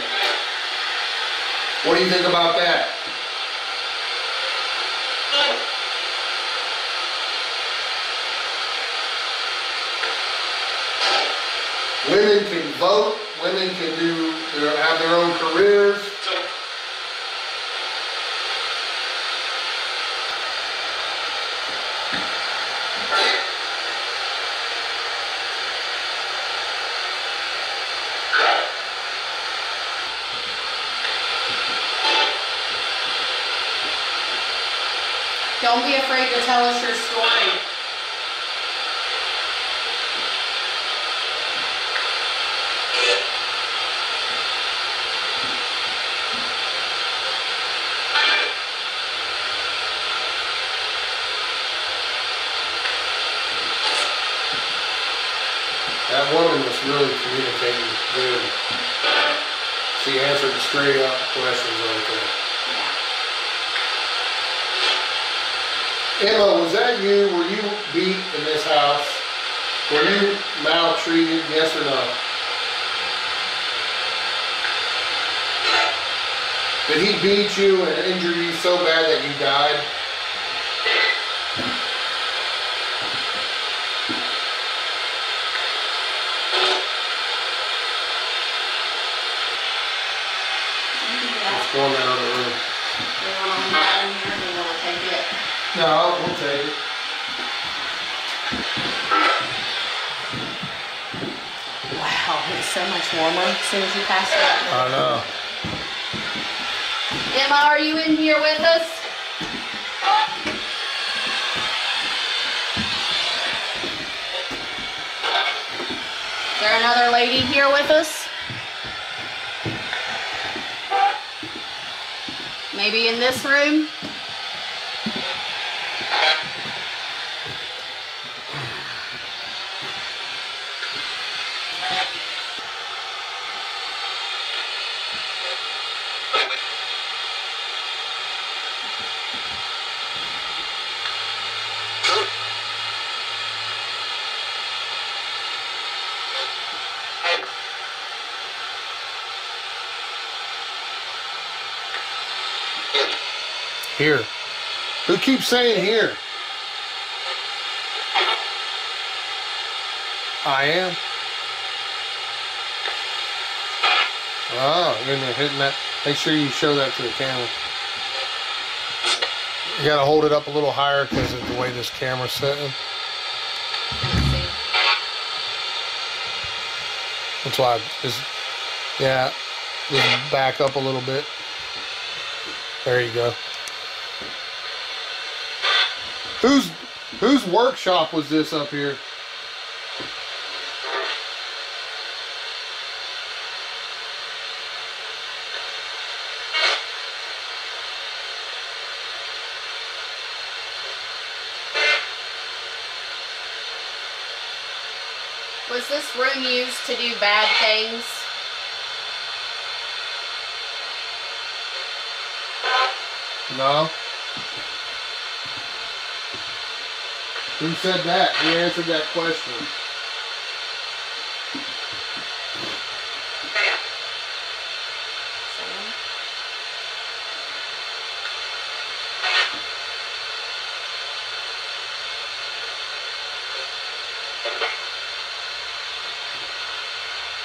What do you think about that? Women can vote, women can do, their- have their own careers. Don't be afraid to tell us your story. Really communicating good. She answered straight up questions right there. Emma, was that you? Were you beat in this house? Were you maltreated, yes or no? Did he beat you and injure you so bad that you died? Let's go in that other room. Want to go in here, or want to take it? No, we'll take it. Wow, it's so much warmer as soon as you pass it. I know. Emma, are you in here with us? Is there another lady here with us? Maybe in this room? Here. Who keeps saying here? I am. Oh, you're hitting that. Make sure you show that to the camera. You gotta hold it up a little higher because of the way this camera's sitting. That's why I just, yeah, back up a little bit. There you go. Whose whose workshop was this up here? Was this room used to do bad things? No. Who said that? Who answered that question?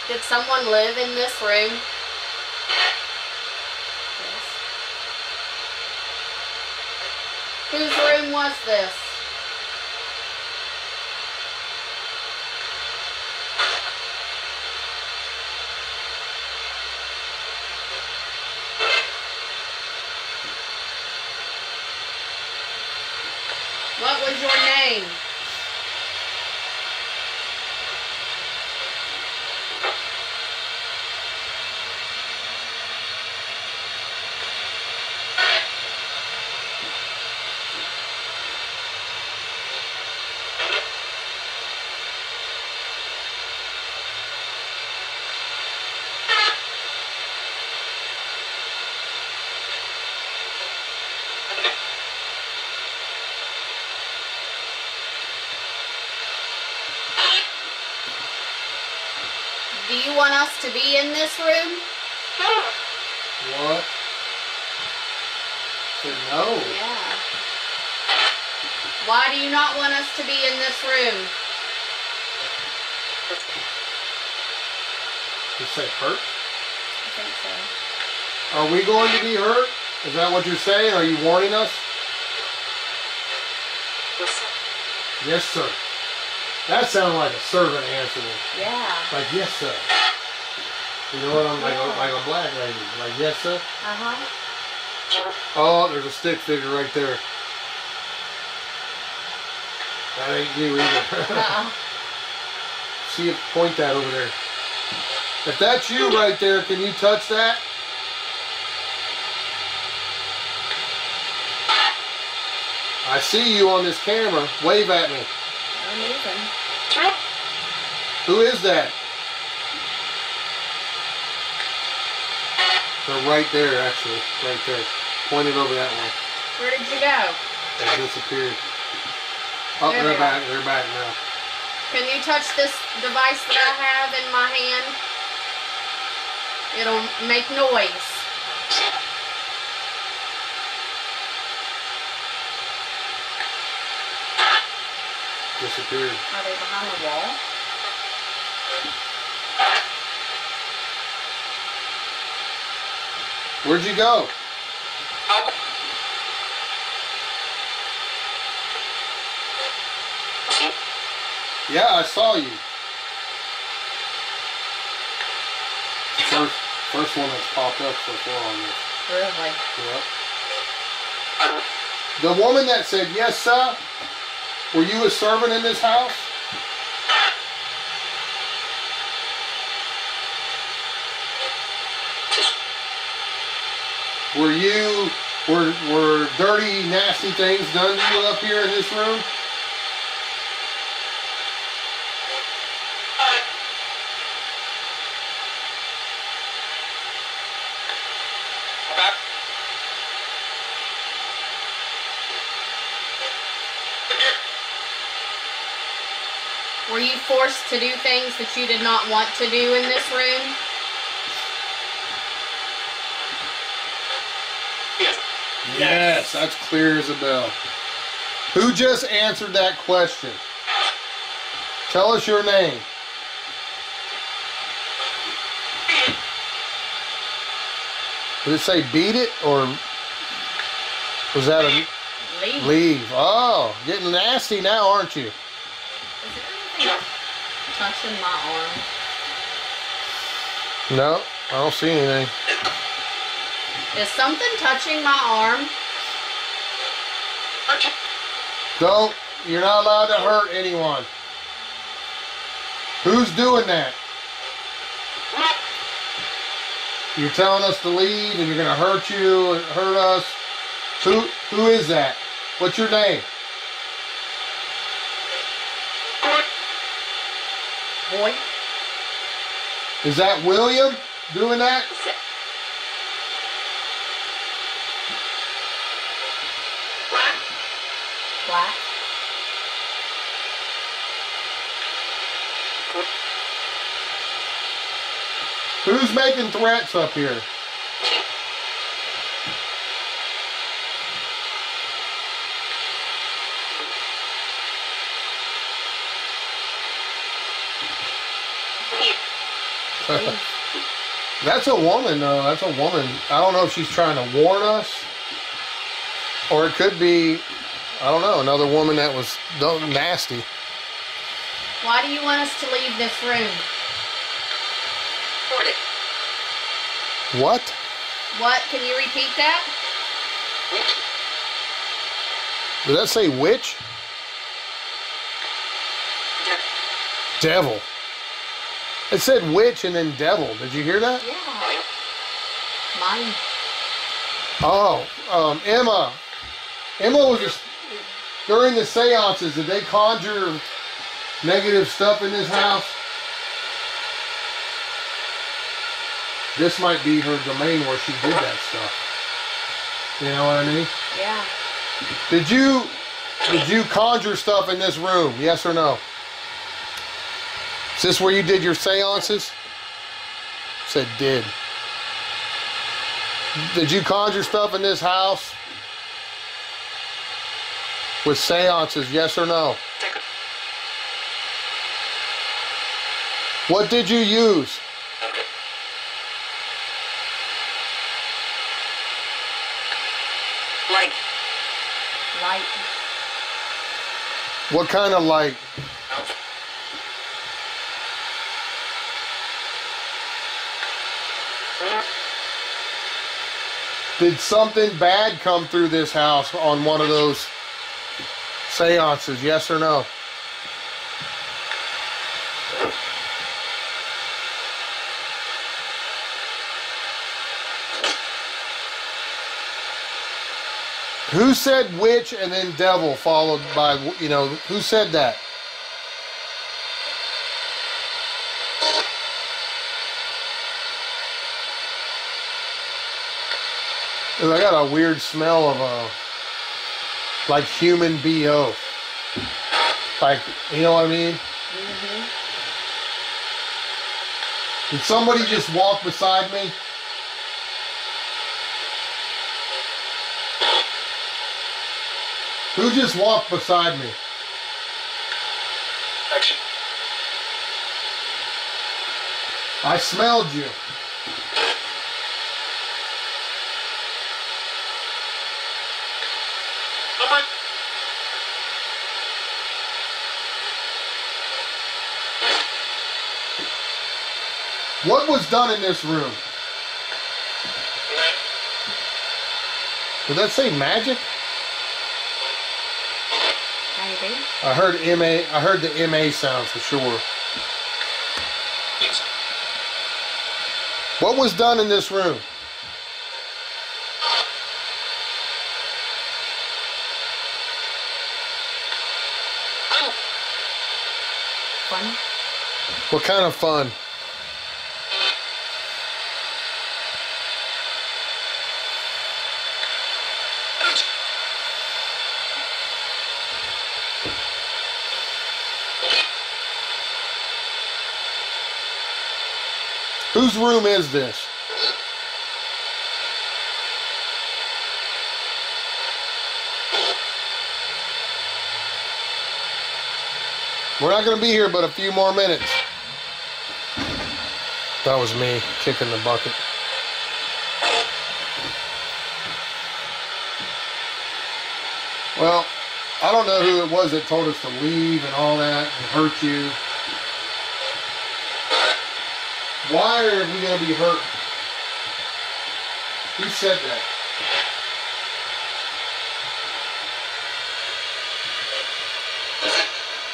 Did someone live in this room? Yes. Whose room was this? Want us to be in this room? What? Said no. Yeah. Why do you not want us to be in this room? You say hurt? I think so. Are we going to be hurt? Is that what you're saying? Are you warning us? Yes, sir. That sounded like a servant answering. Yeah. Like, yes, sir. You know what? I'm like, a, like a black lady. Like, yes, sir. Uh huh. Oh, there's a stick figure right there. That ain't you either. Uh-uh. See it, point that over there. If that's you right there, can you touch that? I see you on this camera. Wave at me. I'm moving. Who is that? They're right there, actually. Right there. Pointed over that way. Where did you go? They disappeared. Oh, There they're they back. They're back now. Can you touch this device that I have in my hand? It'll make noise. Disappeared. Are they behind the wall? Where'd you go? Yeah, I saw you. First, first one that's popped up so far on this. Really? Yep. The woman that said yes, sir. Were you a servant in this house? Were you were were dirty, nasty things done to you up here in this room? Were you forced to do things that you did not want to do in this room? Yes, that's clear as a bell. Who just answered that question? Tell us your name. Did it say beat it or was that a Leave. leave? Oh, getting nasty now, aren't you? Is there anything touching my arm? No, I don't see anything. Is something touching my arm? Don't. You're not allowed to hurt anyone. Who's doing that? You're telling us to leave and you're gonna hurt you and hurt us. Who who is that? What's your name? Boy. Is that William doing that? Black. Who's making threats up here? That's a woman, though. That's a woman. I don't know if she's trying to warn us, or it could be I don't know, another woman that was nasty. Why do you want us to leave this room? What? What? Can you repeat that? Did that say witch? Devil. It said witch and then devil. Did you hear that? Yeah. Mine. Oh, um, Emma. Emma was just during the seances. Did they conjure negative stuff in this house? This might be her domain where she did that stuff. You know what I mean? Yeah. Did you did you conjure stuff in this room? Yes or no? Is this where you did your seances? Said did. Did you conjure stuff in this house? With seances, yes or no? What did you use? Light. What kind of light? Did something bad come through this house on one of those seances? Yes or no? Who said witch and then devil followed by, you know, who said that? I got a weird smell of a, like human BO. Like, you know what I mean? Mm-hmm. Did somebody just walk beside me? Who just walked beside me? I smelled you. What was done in this room? Did that say magic? Maybe. I heard MA. I heard the MA sound for sure. What was done in this room? Fun. What kind of fun? Whose room is this? We're not going to be here but a few more minutes. That was me kicking the bucket. Well, I don't know who it was that told us to leave and all that and hurt you. Why are we going to be hurt? Who said that?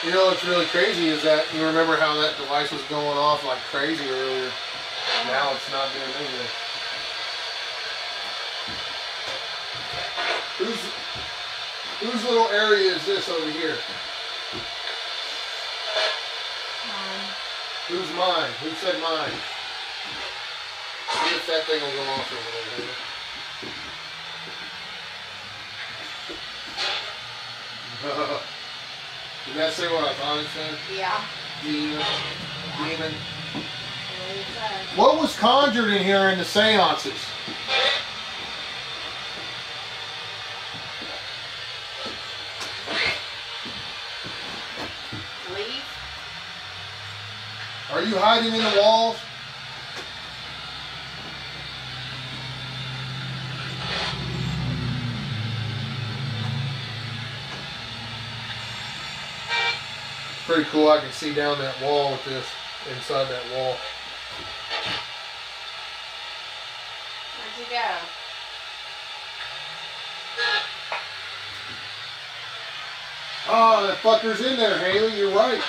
You know what's really crazy is that you remember how that device was going off like crazy earlier. Now it's not doing anything. Whose whose little area is this over here? Who's mine? Who said mine? See if that thing will go off over there. baby. Did that say what I thought it said? Yeah. Demon. Demon. What was conjured in here in the seances? You hiding in the walls? Pretty cool. I can see down that wall with this inside that wall. Where'd you go? Oh, that fucker's in there, Haley. You're right.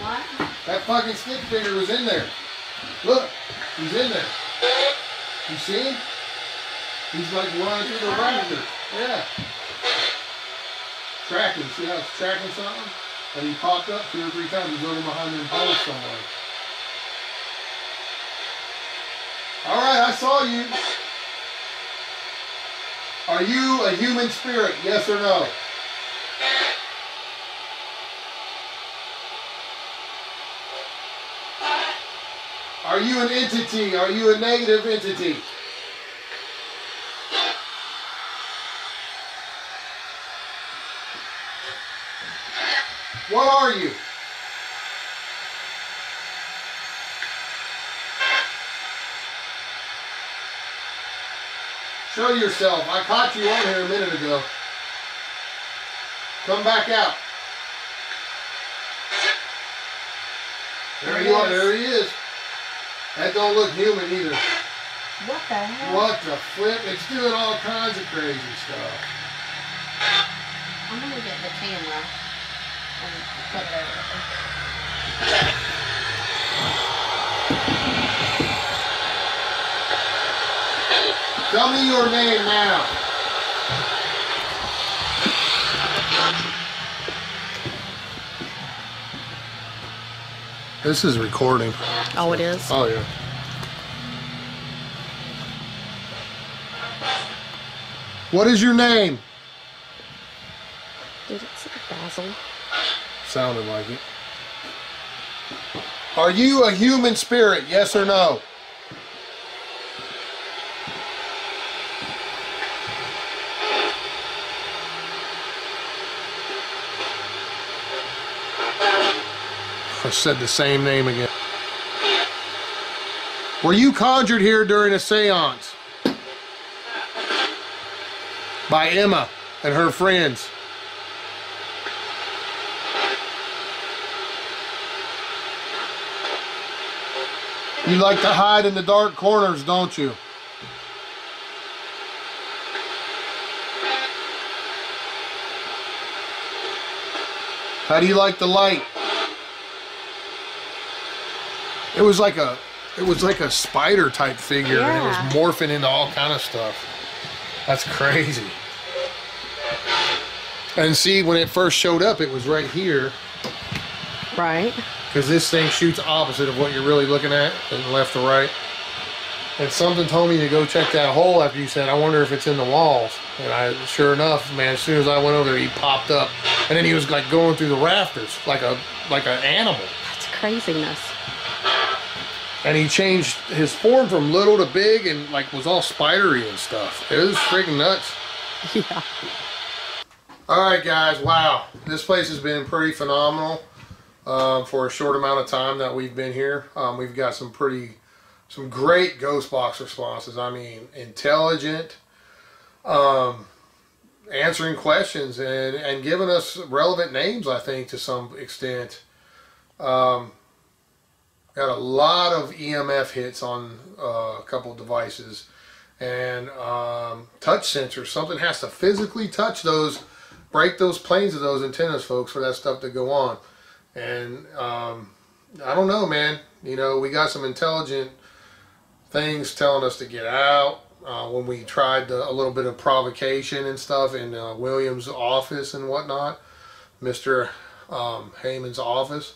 What? That fucking stick figure was in there. Look, he's in there. You see him? He's like running through the rafters. Yeah. Tracking. See how it's tracking something? And he popped up two or three times. He's looking behind them posts somewhere. All right, I saw you. Are you a human spirit? Yes or no? Are you an entity? Are you a negative entity? What are you? Show yourself. I caught you on here a minute ago. Come back out. There you are. There he is. That don't look human either. What the hell? What the flip? It's doing all kinds of crazy stuff. I'm gonna get the camera and put it over there. Tell me your name now. This is recording. Oh, it is? Oh yeah. What is your name? Did it say Basil? Sounded like it. Are you a human spirit? Yes or no? I said the same name again. Were you conjured here during a seance? By Emma and her friends. You like to hide in the dark corners, don't you? How do you like the light? It was like a it was like a spider type figure and it was morphing into all kind of stuff. That's crazy. And see, when it first showed up, it was right here. Right. Because this thing shoots opposite of what you're really looking at, left to right. And something told me to go check that hole after you said, I wonder if it's in the walls. And I, sure enough, man, as soon as I went over there, he popped up. And then he was like going through the rafters, like a like an animal. That's craziness. And he changed his form from little to big and like was all spidery and stuff. It was freaking nuts. Yeah. All right, guys. Wow, this place has been pretty phenomenal uh, for a short amount of time that we've been here. Um, we've got some pretty, some great ghost box responses. I mean, intelligent, um, answering questions and and giving us relevant names. I think to some extent. Um, got a lot of EMF hits on uh, a couple devices and um, touch sensors. Something has to physically touch those, break those planes of those antennas, folks, for that stuff to go on. And um, I don't know, man. You know, we got some intelligent things telling us to get out. Uh, when we tried the, a little bit of provocation and stuff in uh, Williams' office and whatnot, Mr. Um, Haymond's office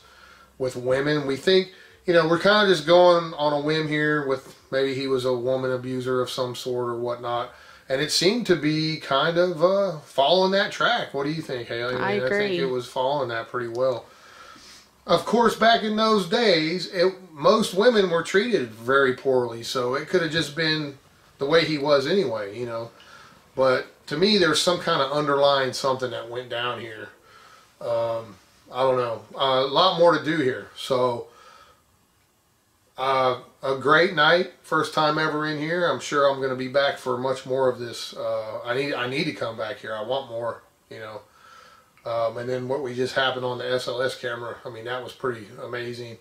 with women, we think you know, we're kind of just going on a whim here with maybe he was a woman abuser of some sort or whatnot. And it seemed to be kind of uh, following that track. What do you think, Haley? I I think it was following that pretty well. Of course, back in those days, it, most women were treated very poorly, so it could have just been the way he was anyway, you know. But to me, there's some kind of underlying something that went down here. Um, I don't know. Uh, a lot more to do here. So, uh, a great night. First time ever in here. I'm sure I'm going to be back for much more of this. Uh, I need I need to come back here. I want more. You know. Um, and then what we just happened on the SLS camera, I mean, that was pretty amazing.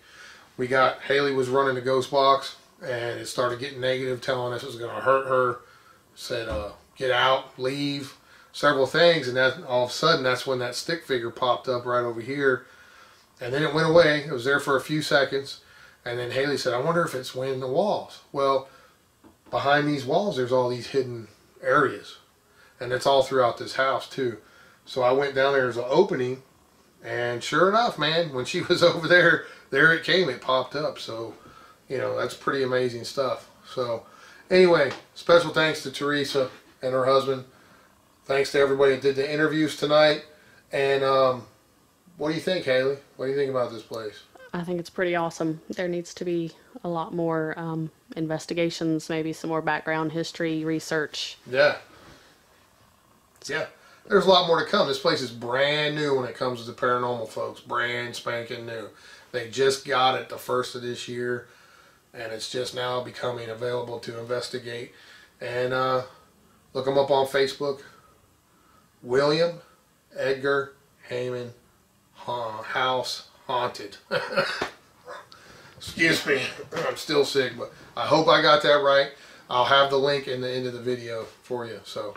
We got Haley was running the ghost box and it started getting negative, telling us it was going to hurt her. Said, uh, get out, leave, several things. And then all of a sudden, that's when that stick figure popped up right over here. And then it went away. It was there for a few seconds. And then Haley said, I wonder if it's in the walls. Well, behind these walls, there's all these hidden areas. And it's all throughout this house, too. So I went down there, there's an opening. And sure enough, man, when she was over there, there it came. It popped up. So, you know, that's pretty amazing stuff. So, anyway, special thanks to Teresa and her husband. Thanks to everybody that did the interviews tonight. And um, what do you think, Haley? What do you think about this place? I think it's pretty awesome. There needs to be a lot more um, investigations, maybe some more background history research. Yeah. Yeah. There's a lot more to come. This place is brand new when it comes to the paranormal folks. Brand spanking new. They just got it the first of this year, and it's just now becoming available to investigate. And uh, look them up on Facebook. William Edgar Haymond House Haunted. Excuse me, I'm still sick, but I hope I got that right. I'll have the link in the end of the video for you. So,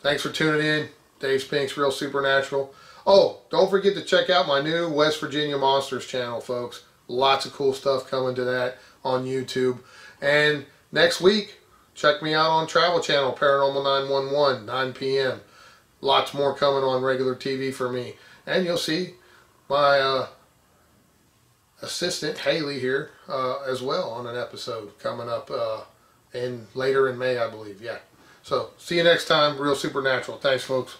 thanks for tuning in. Dave Spinks, Real Supernatural. Oh, don't forget to check out my new West Virginia Monsters channel, folks. Lots of cool stuff coming to that on YouTube. And next week, check me out on Travel Channel, Paranormal 911, 9 p.m. Lots more coming on regular TV for me. And you'll see my uh, assistant, Haley, here uh, as well on an episode coming up uh, in later in May, I believe. Yeah. So, see you next time. Real Supernatural. Thanks, folks.